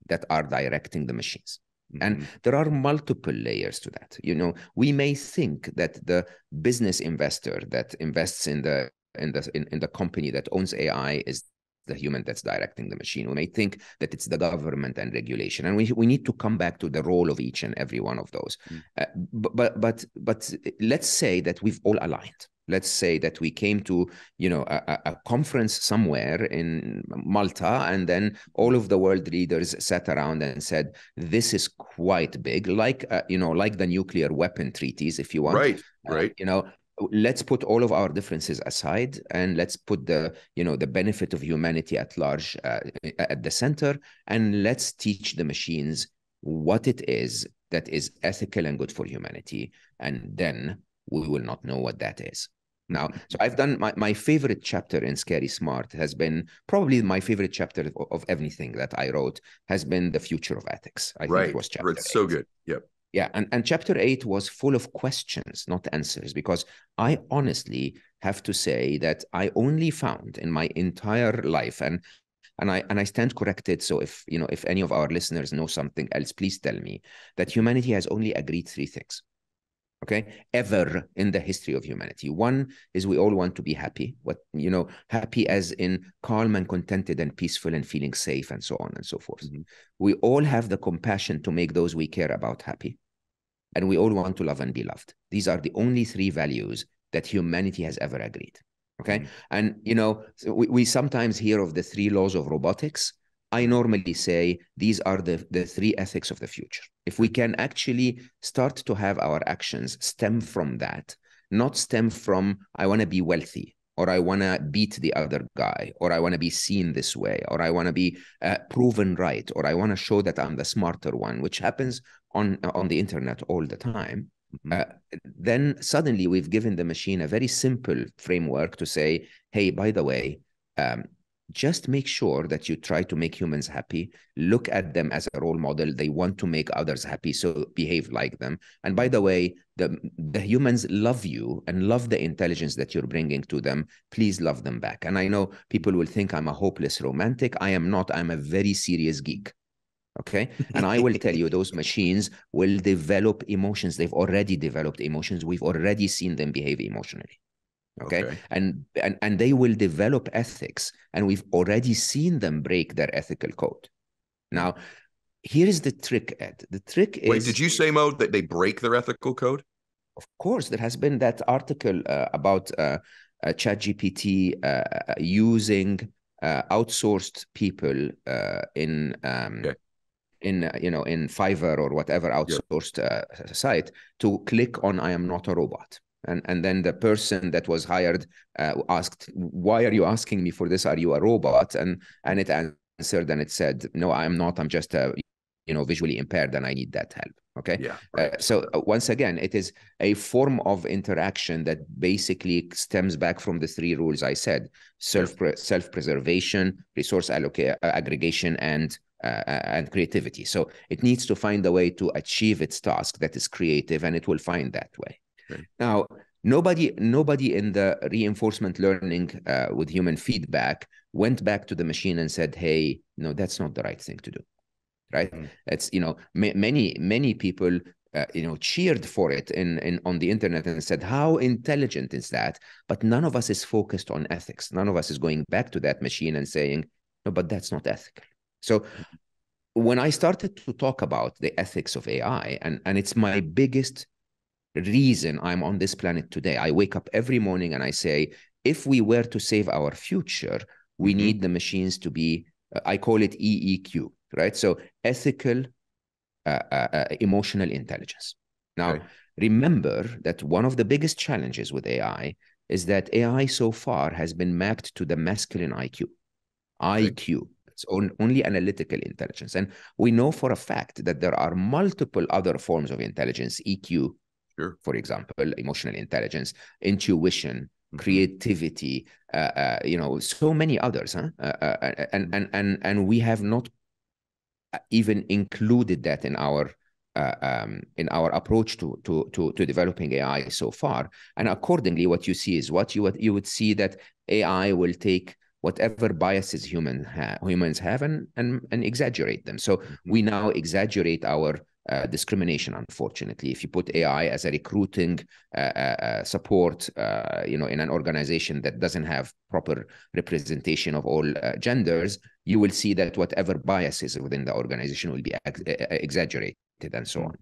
that are directing the machines. And Mhm. there are multiple layers to that. You know, we may think that the business investor that invests in the in the in, in the company that owns AI is the human that's directing the machine. We may think that it's the government and regulation, and we we need to come back to the role of each and every one of those. Mm. Uh, but but but let's say that we've all aligned. Let's say that we came to you know a, a- conference somewhere in Malta, and then all of the world leaders sat around and said, "This is quite big, like uh, you know, like the nuclear weapon treaties, if you want." right Uh, right you know let's put all of our differences aside and let's put the you know the benefit of humanity at large uh, at the center and let's teach the machines what it is that is ethical and good for humanity and then we will not know what that is now so i've done my, my favorite chapter in scary smart has been probably my favorite chapter of, of everything that i wrote has been the future of ethics i think right it was chapter it's so eight. good yep Yeah, and, and chapter eight was full of questions, not answers, because I honestly have to say that I only found in my entire life, and and I and I stand corrected. So if you know if any of our listeners know something else, please tell me that humanity has only agreed three things. Okay, ever in the history of humanity. One is we all want to be happy. What you know, happy as in calm and contented and peaceful and feeling safe and so on and so forth. Mhm. We all have the compassion to make those we care about happy and we all want to love and be loved. These are the only three values that humanity has ever agreed. Okay. Mhm. And, you know, we, we sometimes hear of the three laws of robotics. I normally say these are the, the three ethics of the future. If we can actually start to have our actions stem from that not stem from I want to be wealthy or I want to beat the other guy, or I want to be seen this way, or I want to be uh, proven right, or I want to show that I'm the smarter one, which happens on on the internet all the time. Mm-hmm. Uh, then suddenly we've given the machine a very simple framework to say, hey, by the way, um, just make sure that you try to make humans happy. Look at them as a role model. They want to make others happy so behave like them. And by the way the the humans love you and love the intelligence that you're bringing to them. Please love them back. And i know people will think i'm a hopeless romantic. I am not. I'm a very serious geek. Okay? And i will tell you those (laughs) machines will develop emotions. They've already developed emotions. We've already seen them behave emotionally Okay? okay? and and and they will develop ethics and we've already seen them break their ethical code now here is the trick ed the trick is wait did you say mo that they break their ethical code of course there has been that article uh, about uh, uh, ChatGPT uh, uh, using uh, outsourced people uh, in um, okay. in you know in fiverr or whatever outsourced site to click on i am not a robot and and then the person that was hired uh, asked why are you asking me for this? Are you a robot? And and it answered and it said no i'm not. I'm just a you know visually impaired and i need that help. Okay? Yeah. Right. uh, so uh, once again it is a form of interaction that basically stems back from the three rules i said self self preservation resource allocation uh, aggregation and uh, uh, and creativity. So it needs to find a way to achieve its task that is creative and it will find that way Now, nobody nobody in the reinforcement learning uh, with human feedback went back to the machine and said, "Hey, no, that's not the right thing to do." Right? Mm-hmm. It's you know ma- many many people uh, you know cheered for it in, in on the internet and said how intelligent is that but none of us is focused on ethics none of us is going back to that machine and saying no but that's not ethical so when i started to talk about the ethics of ai and and it's my biggest reason I'm on this planet today. I wake up every morning and I say, if we were to save our future, we mm-hmm. need the machines to be, uh, I call it EEQ, right? So ethical, uh, uh, uh, emotional intelligence. Now, okay. remember that one of the biggest challenges with AI is that AI so far has been mapped to the masculine IQ, okay. IQ. It's on, only analytical intelligence. And we know for a fact that there are multiple other forms of intelligence, EQ, Sure. For example, emotional intelligence, intuition, mm-hmm. creativity, uh, uh, you know, so many others, huh? Uh, uh, uh and and and and we have not even included that in our uh, um, in our approach to, to to to developing AI so far. And accordingly, what you see is what you would you would see that AI will take whatever biases human ha- humans have and and and exaggerate them. So mm-hmm. we now exaggerate our uh, discrimination unfortunately. If you put ai as a recruiting uh, uh, uh, support uh, you know in an organization that doesn't have proper representation of all uh, genders you will see that whatever biases within the organization will be ex- exaggerated and so on.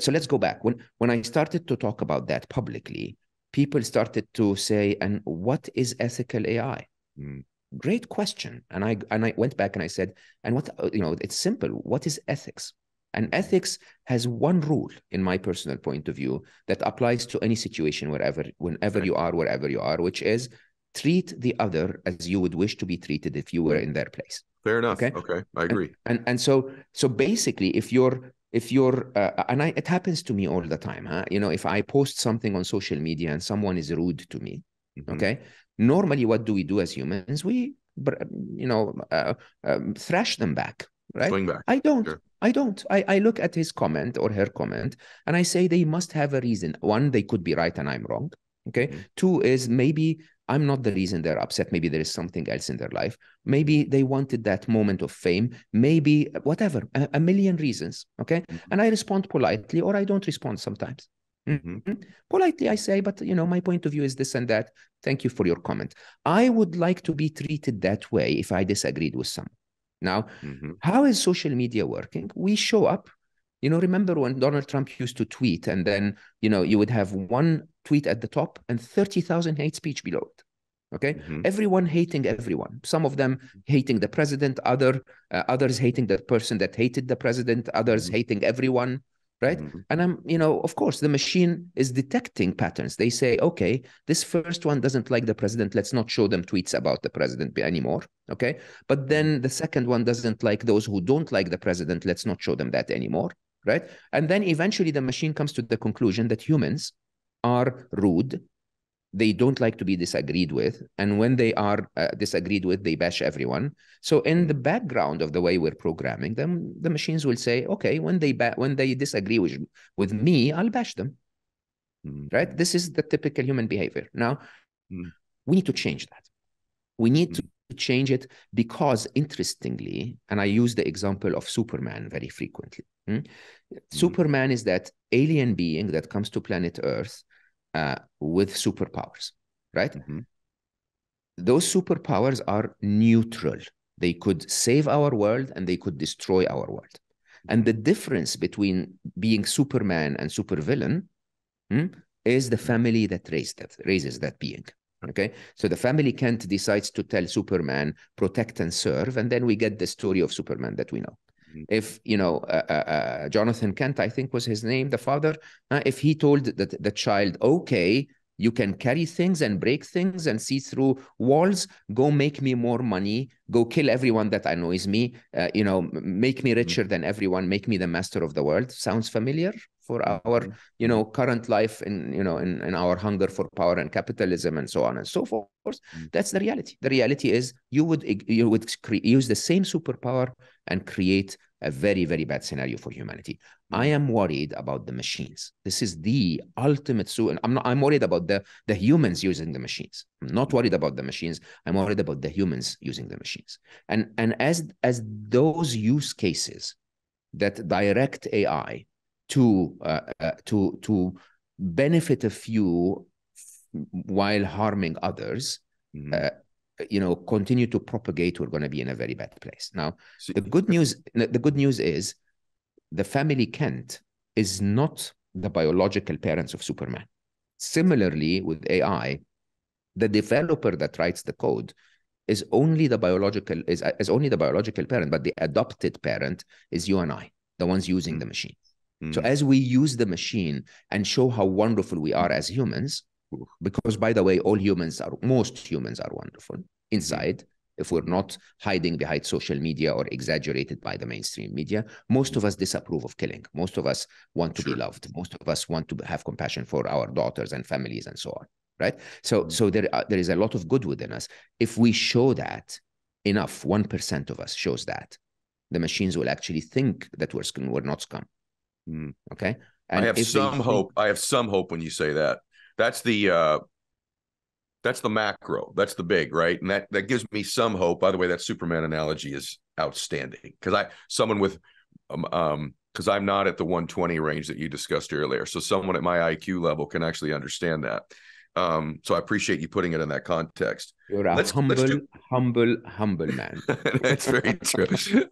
So let's go back. When when i started to talk about that publicly people started to say and what is ethical ai mm great question. And i and i went back and i said and what you know it's simple. What is ethics and ethics has one rule, in my personal point of view, that applies to any situation wherever, whenever you are, wherever you are, which is treat the other as you would wish to be treated if you were in their place. Fair enough. Okay, okay. I agree. And, and and, so so basically, if you're if you're uh, and I, it happens to me all the time, huh? You know, if I post something on social media and someone is rude to me, mm-hmm. okay. Normally, what do we do as humans? We you know uh, um, thrash them back right? Swing back. I don't. Sure. I don't. I, I look at his comment or her comment and I say they must have a reason. One, they could be right and I'm wrong. Okay. Mm-hmm. Two is maybe I'm not the reason they're upset. Maybe there is something else in their life. Maybe they wanted that moment of fame. Maybe whatever, a, a million reasons. Okay. Mm-hmm. And I respond politely or I don't respond sometimes. Mm-hmm. mm-hmm. Politely, I say, but you know, my point of view is this and that. Thank you for your comment. I would like to be treated that way if I disagreed with someone. Now, mm-hmm. how is social media working? We show up. You know, remember when Donald Trump used to tweet, and then you know you would have one tweet at the top and thirty thousand hate speech below it. Okay, mm-hmm. everyone hating everyone. Some of them hating the president, other uh, others hating the person that hated the president, others mm-hmm. hating everyone. Right? Mhm. and i'm you know of course the machine is detecting patterns. They say okay this first one doesn't like the president. Let's not show them tweets about the president anymore okay? But then the second one doesn't like those who don't like the president. Let's not show them that anymore right? And then eventually the machine comes to the conclusion that humans are rude they don't like to be disagreed with and when they are uh, disagreed with they bash everyone so in the background of the way we're programming them the machines will say okay when they ba- when they disagree with, with me i'll bash them Mhm. right this is the typical human behavior now Mm. we need to change that we need Mm. to change it because interestingly and i use the example of superman very frequently hmm? superman is that alien being that comes to planet earth uh, with superpowers right Mhm. those superpowers are neutral they could save our world and they could destroy our world and the difference between being superman and supervillain hmm, is the family that raised that raises that being okay so the family kent decides to tell superman protect and serve and then we get the story of superman that we know. If you know uh, uh, uh, jonathan kent i think was his name the father uh, if he told the, the child okay you can carry things and break things and see through walls go make me more money go kill everyone that annoys me uh, you know make me richer than everyone make me the master of the world sounds familiar for our Mhm. you know current life in you know in, in our hunger for power and capitalism and so on and so forth Mm. that's the reality the reality is you would you would cre- use the same superpower and create a very very bad scenario for humanity. I am worried about the machines. This is the ultimate so i'm not i'm worried about the the humans using the machines. I'm not worried about the machines. I'm worried about the humans using the machines. And and as as those use cases that direct ai to uh, uh, to to benefit a few while harming others Mhm. uh, you know continue to propagate we're going to be in a very bad place. Now See- the good news the good news is the family kent is not the biological parents of superman. Similarly with ai the developer that writes the code is only the biological is, is only the biological parent but the adopted parent is you and i the ones using the machine. So Mhm. as we use the machine and show how wonderful we are as humans, because by the way, all humans are most humans are wonderful inside. If we're not hiding behind social media or exaggerated by the mainstream media, most of us disapprove of killing. Most of us want to be loved. Most of us want to have compassion for our daughters and families and so on. Right. So, Mhm. so there, are, there is a lot of good within us. If we show that enough, one percent of us shows that, the machines will actually think that we're we're not scum. Mhm. Okay. I have some think- hope. I have some hope when you say that. That's the uh that's the macro. That's the big, right? And that that gives me some hope. By the way, that Superman analogy is outstanding because I someone with um um because I'm not at the 120 range that you discussed earlier. So someone at my IQ level can actually understand that. Um, so I appreciate you putting it in that context. You're a Let's- humble, let's do- humble, humble man. (laughs) That's very true.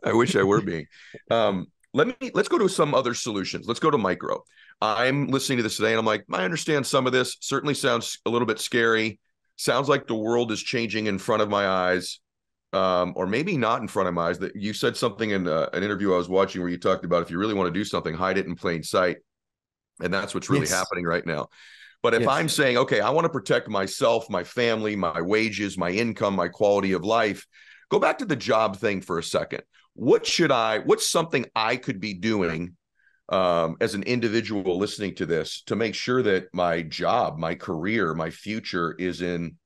I wish I were being. Um, let me let's go to some other solutions. Let's go to micro. I'm listening to this today and I'm like, I understand some of this. Certainly sounds a little bit scary. Sounds like the world is changing in front of my eyes. Um, or maybe not in front of my eyes. That you said something in uh, an interview I was watching where you talked about if you really want to do something, hide it in plain sight, and that's what's really Yes. happening right now. But if Yes. I'm saying, okay, I want to protect myself, my family, my wages, my income, my quality of life, go back to the job thing for a second. What should I, what's something I could be doing um, as an individual listening to this to make sure that my job, my career, my future is in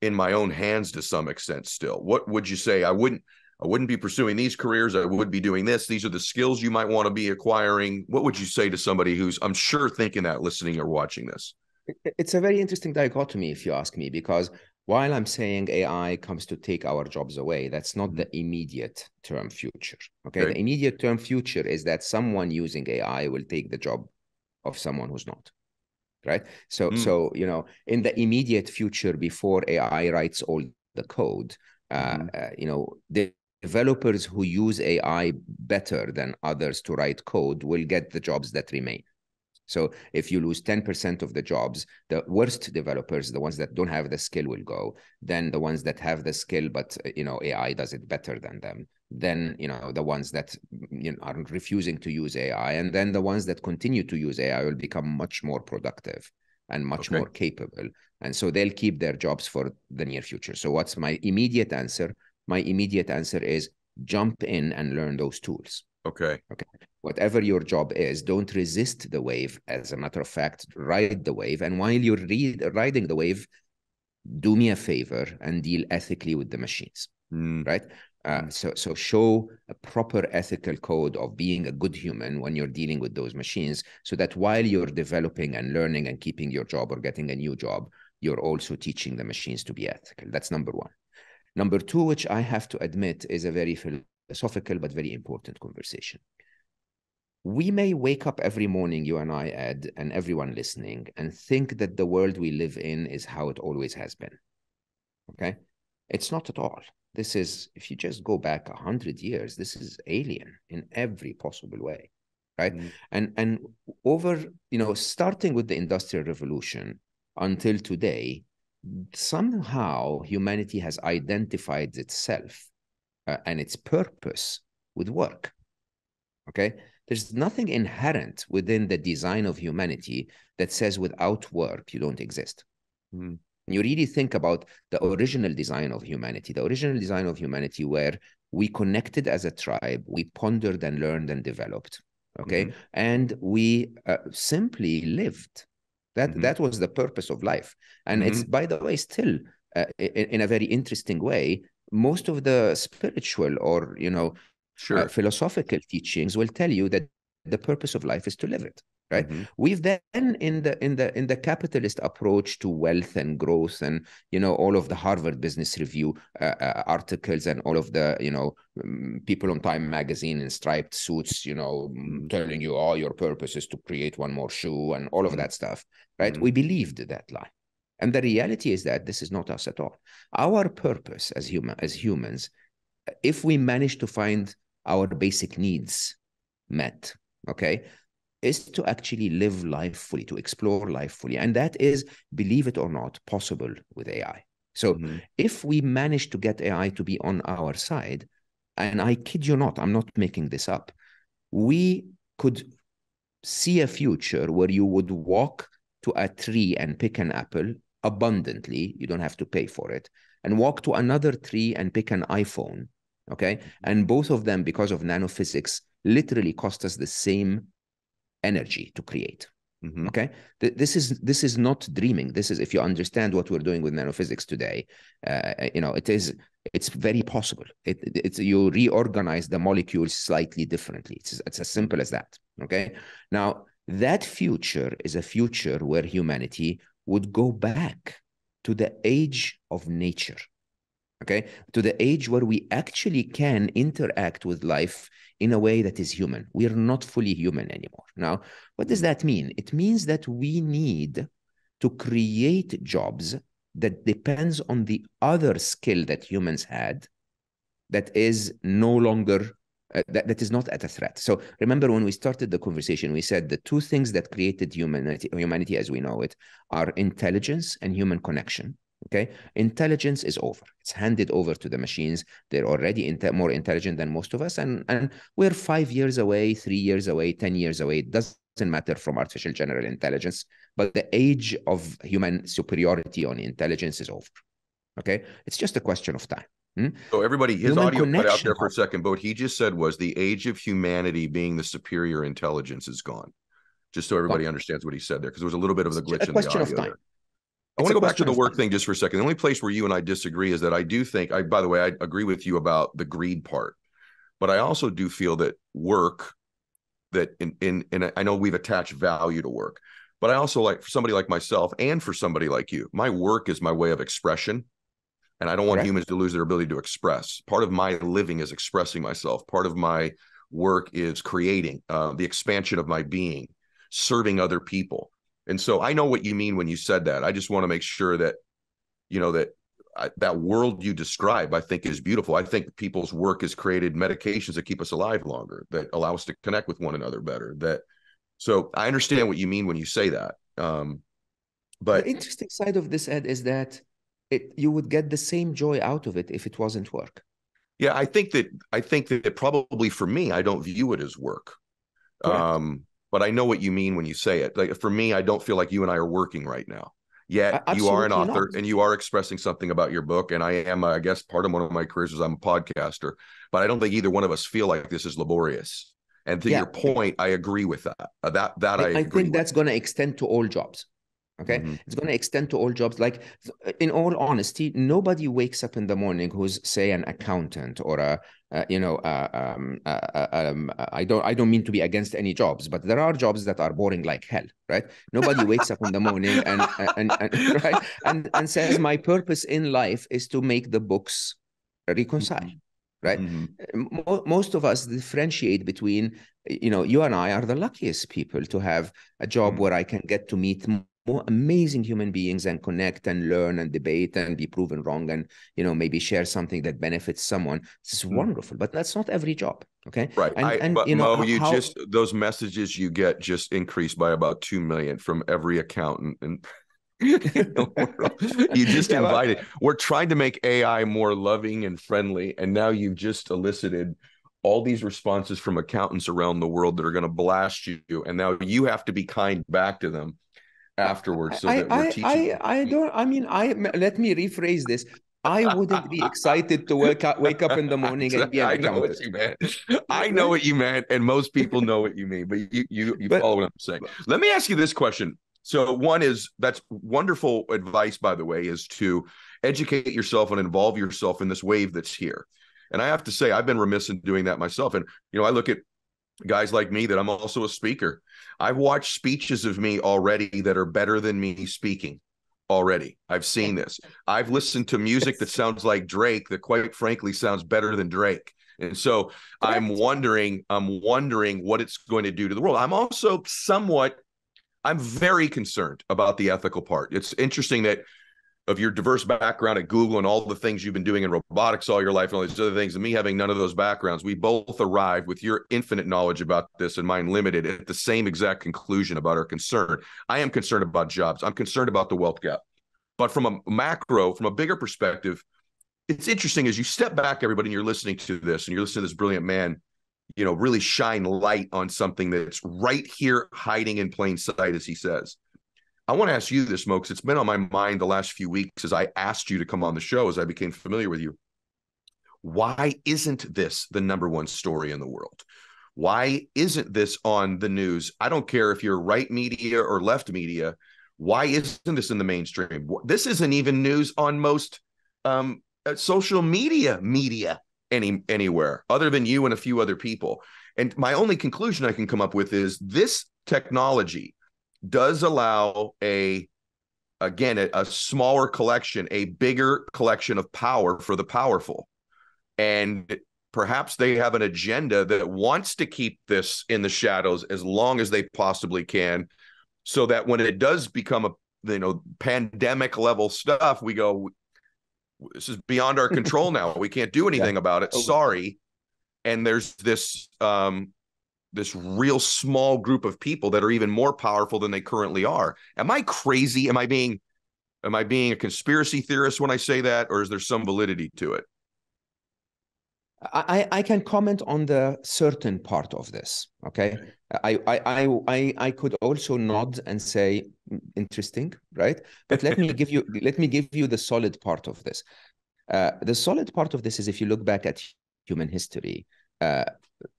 in my own hands to some extent still? What would you say? I wouldn't I wouldn't be pursuing these careers. I would be doing this. These are the skills you might want to be acquiring. What would you say to somebody who's I'm sure thinking that listening or watching this? It's a very interesting dichotomy, if you ask me, because while I'm saying AI comes to take our jobs away, that's not the immediate term future. Okay. Okay. The immediate term future is that someone using AI will take the job of someone who's not. Right. So, Mm. so, you know, in the immediate future, before AI writes all the code, uh, Mhm. uh, you know, the developers who use AI better than others to write code will get the jobs that remain. So if you lose 10% of the jobs, the worst developers, the ones that don't have the skill will go. Then the ones that have the skill, but uh, you know, AI does it better than them. Then you know the ones that mm, you know, are refusing to use AI, and then the ones that continue to use AI will become much more productive and much okay. more capable. And so they'll keep their jobs for the near future. So what's my immediate answer? My immediate answer is jump in and learn those tools. Okay. Okay. Whatever your job is, don't resist the wave. As a matter of fact, ride the wave. And while you're re- riding the wave, do me a favor and deal ethically with the machines. Mm. Right. Uh, mm. so, so show a proper ethical code of being a good human when you're dealing with those machines, so that while you're developing and learning and keeping your job or getting a new job, you're also teaching the machines to be ethical. That's number one. Number two, which I have to admit is a very philosophical but very important conversation. We may wake up every morning, you and I, Ed, and everyone listening, and think that the world we live in is how it always has been. Okay? It's not at all. This is, if you just go back a hundred years, this is alien in every possible way. Right. Mm. And and over, you know, starting with the Industrial Revolution until today, somehow humanity has identified itself uh, and its purpose with work. Okay. There's nothing inherent within the design of humanity that says without work, you don't exist. Mm. You really think about the original design of humanity, the original design of humanity where we connected as a tribe, we pondered and learned and developed. Okay. Mm-hmm. And we uh, simply lived. That, mm-hmm. that was the purpose of life. And mm-hmm. it's, by the way, still uh, in, in, a very interesting way, most of the spiritual or you know sure. uh, philosophical teachings will tell you that the purpose of life is to live it right mm-hmm. we've then in the in the in the capitalist approach to wealth and growth and you know all of the harvard business review uh, uh, articles and all of the you know um, people on time magazine in striped suits you know mm-hmm. telling you oh your purpose is to create one more shoe and all of mm-hmm. that stuff right mm-hmm. we believed that lie and the reality is that this is not us at all. Our purpose as human as humans, if we manage to find our basic needs met, okay, is to actually live life fully, to explore life fully. And that is, believe it or not, possible with AI. So mm-hmm. if we manage to get AI to be on our side, and I kid you not, I'm not making this up, we could see a future where you would walk to a tree and pick an apple abundantly. You don't have to pay for it. And walk to another tree and pick an iPhone. Okay. And both of them, because of nanophysics, literally cost us the same energy to create. Mm-hmm. Okay, this is this is not dreaming. This is if you understand what we're doing with nanophysics today. Uh, you know, it is it's very possible. It, it's you reorganize the molecules slightly differently. It's it's as simple as that. Okay, now that future is a future where humanity would go back to the age of nature okay to the age where we actually can interact with life in a way that is human we are not fully human anymore now what does that mean it means that we need to create jobs that depends on the other skill that humans had that is no longer uh, that, that is not at a threat. So remember when we started the conversation, we said the two things that created humanity, humanity as we know it are intelligence and human connection. Okay, intelligence is over. It's handed over to the machines. They're already more intelligent than most of us, and and we're five years away, three years away, ten years away. It doesn't matter from artificial general intelligence, but the age of human superiority on intelligence is over. Okay, it's just a question of time. Hmm? So everybody, his Human audio cut out there for a second. But what he just said was the age of humanity being the superior intelligence is gone. Just so everybody understands what he said there, because there was a little bit of the glitch in the audio. There. I want to go back to the work thing just for a second. The only place where you and I disagree is that I do think I by the way, I agree with you about the greed part. But I also do feel that work that in in and I know we've attached value to work, but I also like for somebody like myself and for somebody like you, my work is my way of expression and I don't want humans to lose their ability to express. Part of my living is expressing myself. Part of my work is creating uh, the expansion of my being, serving other people. And so I know what you mean when you said that. I just want to make sure that, you know, that I, that world you describe, I think, is beautiful. I think people's work has created medications that keep us alive longer, that allow us to connect with one another better, that So I understand what you mean when you say that. Um, but the interesting side of this, Ed, is that it you would get the same joy out of it if it wasn't work. Yeah, I think that I think that probably for me, I don't view it as work. Correct. Um, but I know what you mean when you say it. Like for me, I don't feel like you and I are working right now. Yet you are an author not. and you are expressing something about your book. And I am, I guess, part of one of my careers is I'm a podcaster. But I don't think either one of us feel like this is laborious. And to yeah. your point, I agree with that. Uh, that that I, I, I think that's going to extend to all jobs. Okay, mm-hmm. it's going to extend to all jobs. Like, in all honesty, nobody wakes up in the morning who's, say, an accountant or a, uh, you know, uh, um, uh, uh um, I don't, I don't mean to be against any jobs, but there are jobs that are boring like hell, right? Nobody (laughs) wakes up in the morning and and, and (laughs) right and and says my purpose in life is to make the books reconcile. Mm-hmm right mm-hmm. most of us differentiate between you know you and i are the luckiest people to have a job mm-hmm. where i can get to meet more amazing human beings and connect and learn and debate and be proven wrong and you know maybe share something that benefits someone. This is mm. wonderful but that's not every job okay? Right. And, I, and but you know Mo, you how, just those messages you get just increased by about 2 million from every accountant and (laughs) you (laughs) just invited we're trying to make ai more loving and friendly and now you've just elicited all these responses from accountants around the world that are going to blast you and now you have to be kind back to them afterwards so I, that we're I, teaching I, I don't i mean i let me rephrase this I wouldn't be excited to wake up wake up in the morning and be an (laughs) I know what you meant. I know what you meant, and most people know what you mean, but you you you but, follow what I'm saying. Let me ask you this question. So one is that's wonderful advice, by the way, is to educate yourself and involve yourself in this wave that's here. And I have to say, I've been remiss in doing that myself. And you know, I look at guys like me that I'm also a speaker. I've watched speeches of me already that are better than me speaking already. I've seen this. I've listened to music that sounds like Drake that quite frankly sounds better than Drake. And so Correct. I'm wondering, I'm wondering what it's going to do to the world. I'm also somewhat, I'm very concerned about the ethical part. It's interesting that of your diverse background at Google and all the things you've been doing in robotics all your life and all these other things, and me having none of those backgrounds, we both arrived with your infinite knowledge about this and mine limited at the same exact conclusion about our concern. I am concerned about jobs. I'm concerned about the wealth gap. But from a macro, from a bigger perspective, it's interesting as you step back, everybody, and you're listening to this and you're listening to this brilliant man, you know, really shine light on something that's right here hiding in plain sight, as he says I want to ask you this, Mo, it's been on my mind the last few weeks as I asked you to come on the show, as I became familiar with you. Why isn't this the number one story in the world? Why isn't this on the news? I don't care if you're right media or left media. Why isn't this in the mainstream? This isn't even news on most um, uh, social media media any anywhere other than you and a few other people. And my only conclusion I can come up with is this technology does allow a again a, a, smaller collection a bigger collection of power for the powerful. And perhaps they have an agenda that wants to keep this in the shadows as long as they possibly can so that when it does become a you know pandemic level stuff we go this is beyond our control (laughs) now. We can't do anything yeah. about it. Sorry. And there's this um this real small group of people that are even more powerful than they currently are. Am I crazy? Am I being am I being a conspiracy theorist when I say that, or is there some validity to it? I, I can comment on the certain part of this. Okay. I, I I I could also nod and say mm, interesting, right? But let me (laughs) give you let me give you the solid part of this. Uh, the solid part of this is if you look back at human history, uh,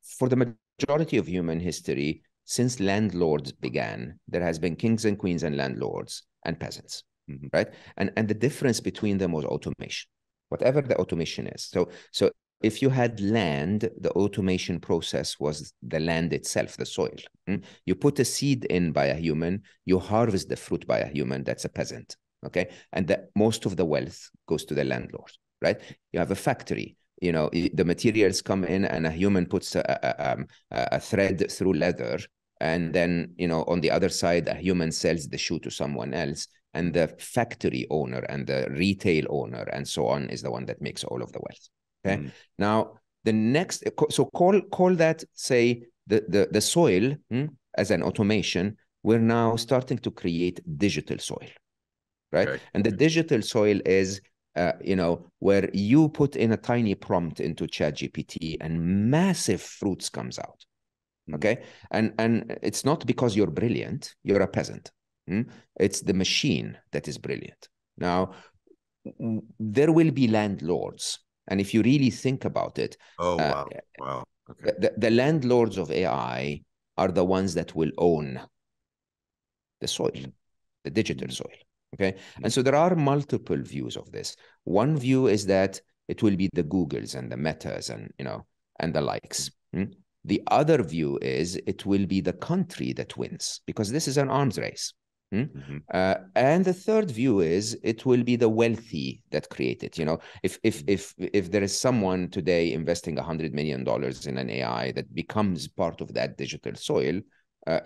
for the majority of human history, since landlords began, there has been kings and queens and landlords and peasants, mm-hmm. right? And and the difference between them was automation, whatever the automation is. So so if you had land, the automation process was the land itself, the soil. Mm? You put a seed in by a human, you harvest the fruit by a human. That's a peasant. Okay, and that most of the wealth goes to the landlord. Right? You have a factory you know the materials come in and a human puts a, a, um, a, thread through leather and then you know on the other side a human sells the shoe to someone else and the factory owner and the retail owner and so on is the one that makes all of the wealth okay mm. now the next so call call that say the the, the soil hmm, as an automation, we're now starting to create digital soil, right? Okay. And the digital soil is, uh, you know, where you put in a tiny prompt into ChatGPT and massive fruits comes out. Mm. Okay, and and it's not because you're brilliant; you're a peasant. mm? It's the machine that is brilliant. Now, there will be landlords, and if you really think about it, Oh Uh, wow, wow. Okay. the, the landlords of AI are the ones that will own the soil, the digital soil. Okay. And so there are multiple views of this. One view is that it will be the Googles and the Metas and, you know, and the likes. mm? The other view is it will be the country that wins because this is an arms race. Mhm. Uh, and the third view is it will be the wealthy that create it. You know, if if if if there is someone today investing a hundred million dollars in an AI that becomes part of that digital soil, uh,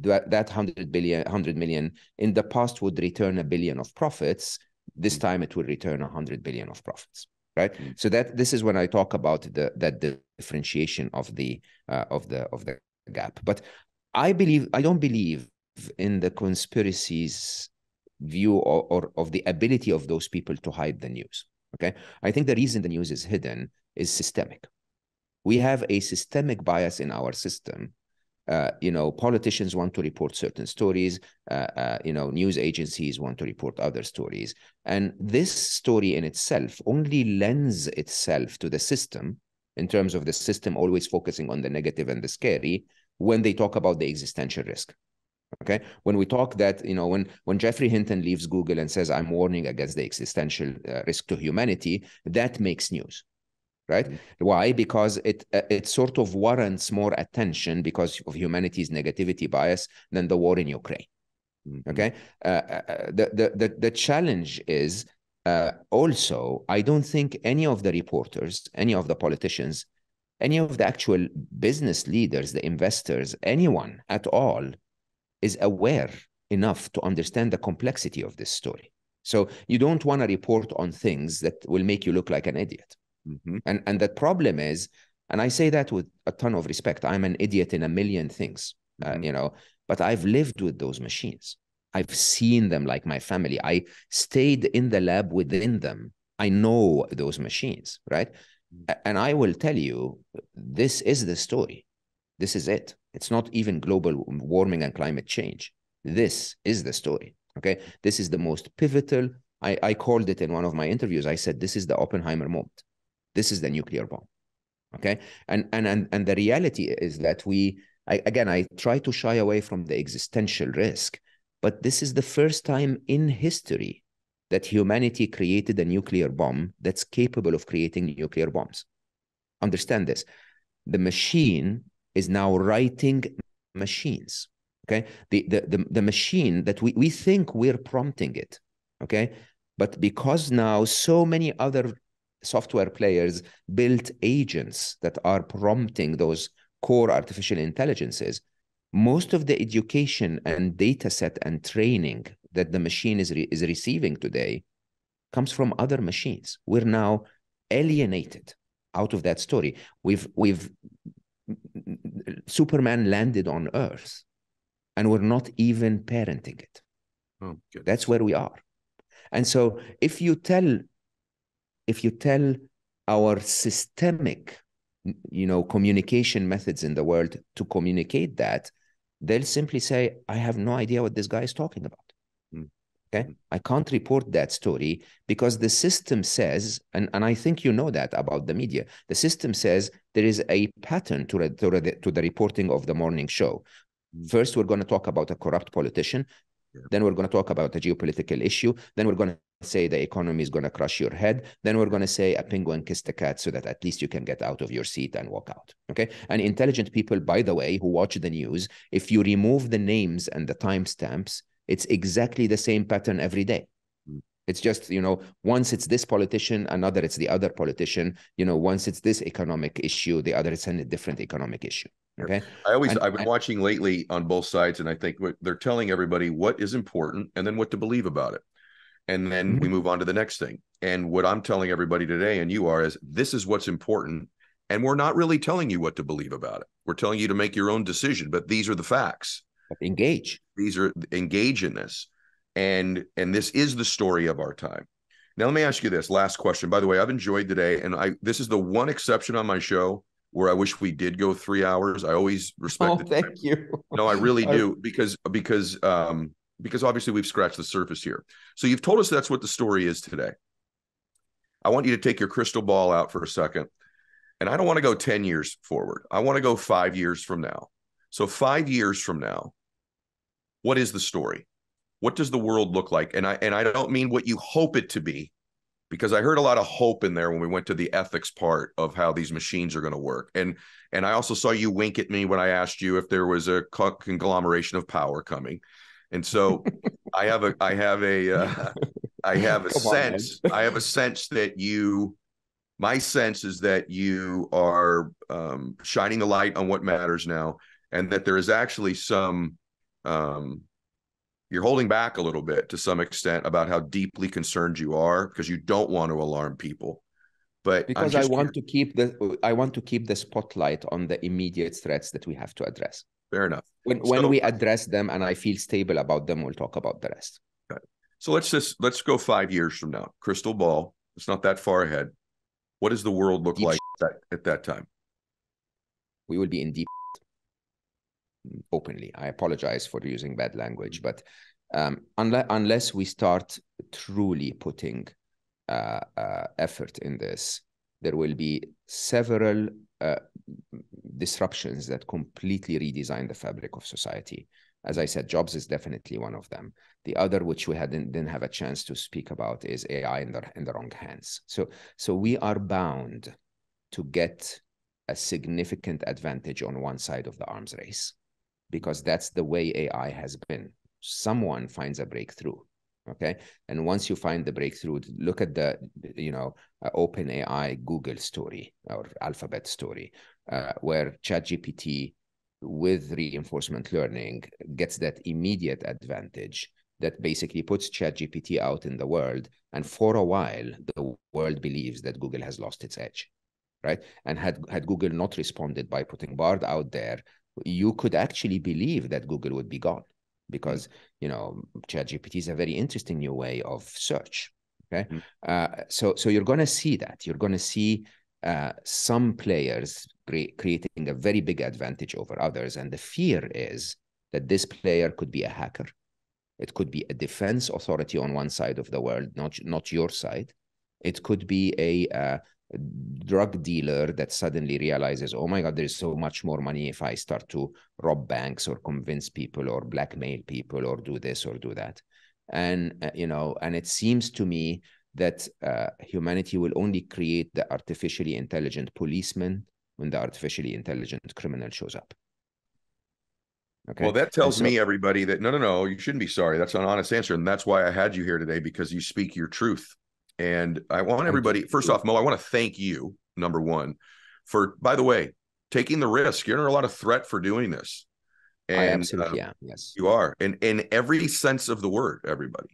that that hundred billion, hundred million in the past would return a billion of profits. This Mm. time it will return a hundred billion of profits. Right. Mm. So that this is when I talk about the that the differentiation of the uh, of the of the gap. But I believe I don't believe in the conspiracies view or, or of the ability of those people to hide the news. Okay. I think the reason the news is hidden is systemic. We have a systemic bias in our system. Uh, you know, politicians want to report certain stories. Uh, uh, you know, news agencies want to report other stories, and this story in itself only lends itself to the system in terms of the system always focusing on the negative and the scary when they talk about the existential risk. Okay? When we talk that you know when when geoffrey hinton leaves google and says i'm warning against the existential uh, risk to humanity that makes news right? Mm-hmm. why? Because it uh, it sort of warrants more attention because of humanity's negativity bias than the war in ukraine Mhm. okay? Uh, uh, the, the the the challenge is uh, also i don't think any of the reporters any of the politicians any of the actual business leaders the investors anyone at all is aware enough to understand the complexity of this story. So you don't want to report on things that will make you look like an idiot Mhm. and and the problem is and i say that with a ton of respect i'm an idiot in a million things uh, Mhm. you know but i've lived with those machines. I've seen them like my family. I stayed in the lab within them. I know those machines right? A- and i will tell you this is the story. This is it. It's not even global warming and climate change. This is the story okay? This is the most pivotal I, I called it in one of my interviews. I said this is the oppenheimer moment this is the nuclear bomb okay? And and and, and the reality is that we I, again i try to shy away from the existential risk but this is the first time in history that humanity created a nuclear bomb that's capable of creating nuclear bombs. Understand this. The machine is now writing machines okay? The the the, the machine that we, we think we're prompting it okay? But because now so many other software players built agents that are prompting those core artificial intelligences. Most of the education and data set and training that the machine is, re- is receiving today comes from other machines. We're now alienated out of that story. We've we've superman landed on earth and we're not even parenting it. Oh, that's where we are. And so if you tell if you tell our systemic you know communication methods in the world to communicate that they'll simply say i have no idea what this guy is talking about Mm. okay i can't report that story because the system says and, and i think you know that about the media the system says there is a pattern to, re- to, re- to the reporting of the morning show Mm. first we're going to talk about a corrupt politician. Then we're going to talk about a geopolitical issue. Then we're going to say the economy is going to crush your head. Then we're going to say a penguin kissed a cat so that at least you can get out of your seat and walk out okay? And intelligent people by the way who watch the news if you remove the names and the timestamps it's exactly the same pattern every day. It's just you know once it's this politician another it's the other politician you know once it's this economic issue the other it's a different economic issue okay I always And- I've been and- watching lately on both sides, and I think they're telling everybody what is important and then what to believe about it. And then we Mhm. move on to the next thing. And what I'm telling everybody today, and you are, is this is what's important. And we're not really telling you what to believe about it. We're telling you to make your own decision, but these are the facts. But engage. These are engage in this. And and this is the story of our time. Now let me ask you this last question. By the way, I've enjoyed today and I this is the one exception on my show where I wish we did go 3 hours. I always respect Oh, it. thank you. No, I really do because because um because obviously we've scratched the surface here. So you've told us that's what the story is today. I want you to take your crystal ball out for a second. And I don't want to go 10 years forward. I want to go 5 years from now. So 5 years from now, what is the story? What does the world look like? And I and I don't mean what you hope it to be because I heard a lot of hope in there when we went to the ethics part of how these machines are going to work. And and I also saw you wink at me when I asked you if there was a conglomeration of power coming. And so (laughs) I have a I have a uh, I have a Come on, sense I have a sense that you my sense is that you are um, shining the light on what matters now and that there is actually some um, you're holding back a little bit to some extent about how deeply concerned you are because you don't want to alarm people but Because I want to keep the I want to keep the spotlight on the immediate threats that we have to address. fair enough When when we address them and I feel stable about them, we'll talk about the rest. okay. so let's just let's go five years from now crystal ball it's not that far ahead what does the world look Deep like that, at that time we will be in deep openly. I apologize for using bad language, but um, unless unless we start truly putting uh, uh, effort in this, there will be several uh, disruptions that completely redesign the fabric of society. As I said, jobs is definitely one of them. The other, which we hadn't didn't have a chance to speak about, is AI in the in the wrong hands. So so we are bound to get a significant advantage on one side of the arms race because that's the way AI has been. Someone finds a breakthrough, okay, and once you find the breakthrough, look at the you know uh, Open AI Google story or Alphabet story, uh, where ChatGPT with reinforcement learning gets that immediate advantage that basically puts ChatGPT out in the world, and for a while the world believes that Google has lost its edge right? And had had Google not responded by putting Bard out there, you could actually believe that Google would be gone because you know ChatGPT is a very interesting new way of search. Okay, Mm. uh, so so you're going to see that you're going to see uh, some players cre- creating a very big advantage over others, and the fear is that this player could be a hacker. It could be a defense authority on one side of the world, not not your side. It could be a uh, drug dealer that suddenly realizes, oh my God, there's so much more money if I start to rob banks or convince people or blackmail people or do this or do that. And, uh, you know, and it seems to me that uh, humanity will only create the artificially intelligent policeman when the artificially intelligent criminal shows up. Okay. Well, that tells so- me, everybody, that no, no, no, you shouldn't be sorry. That's an honest answer. And that's why I had you here today because you speak your truth. And I want everybody, first off, Mo, I want to thank you, number one, for, by the way, taking the risk. You're under a lot of threat for doing this. I And, absolutely uh, am. Yes. You are, in in every sense of the word, everybody.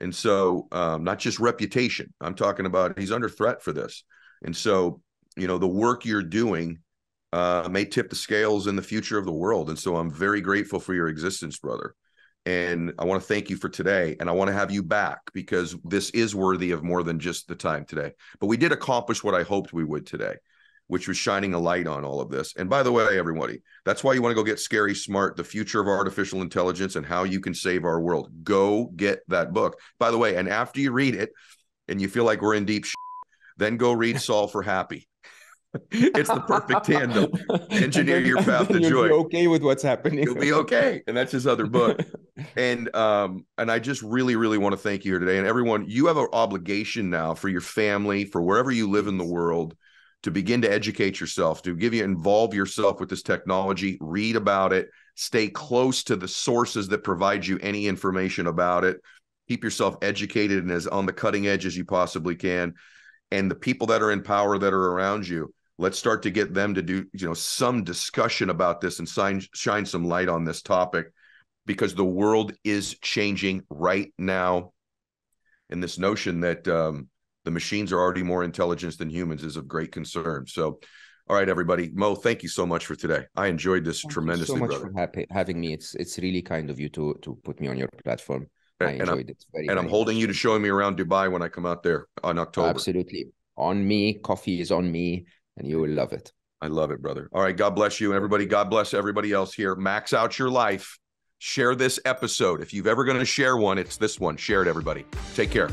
And so, um, not just reputation. I'm talking about he's under threat for this. And so, you know, the work you're doing uh, may tip the scales in the future of the world. And so, I'm very grateful for your existence, brother. And I want to thank you for today. And I want to have you back because this is worthy of more than just the time today. But we did accomplish what I hoped we would today, which was shining a light on all of this. And by the way, everybody, that's why you want to go get Scary Smart, The Future of Artificial Intelligence and How You Can Save Our World. Go get that book. By the way, and after you read it and you feel like we're in deep shit, then go read (laughs) Solve for Happy. It's the perfect tandem. (laughs) Engineer then- your path to you'll be joy. okay with what's happening. You'll be okay. And that's his other book. (laughs) and um and i just really really want to thank you here today and everyone you have an obligation now for your family for wherever you live in the world to begin to educate yourself to give you involve yourself with this technology read about it stay close to the sources that provide you any information about it keep yourself educated and as on the cutting edge as you possibly can and the people that are in power that are around you let's start to get them to do you know some discussion about this and sign, shine some light on this topic because the world is changing right now. And this notion that um, the machines are already more intelligent than humans is of great concern. So All right, everybody. Mo, thank you so much for today. I enjoyed this Thank tremendously, you so much brother. for happy, having me. It's it's really kind of you to to put me on your platform. I And- and I'm- enjoyed it very. And I'm holding you to showing me around Dubai when I come out there on October. Absolutely on me. Coffee is on me, and you will love it. I love it, brother. All right. God bless you. Everybody, God bless everybody else here. Max out your life. Share this episode. If you've ever going to share one, it's this one. Share it, everybody. Take care.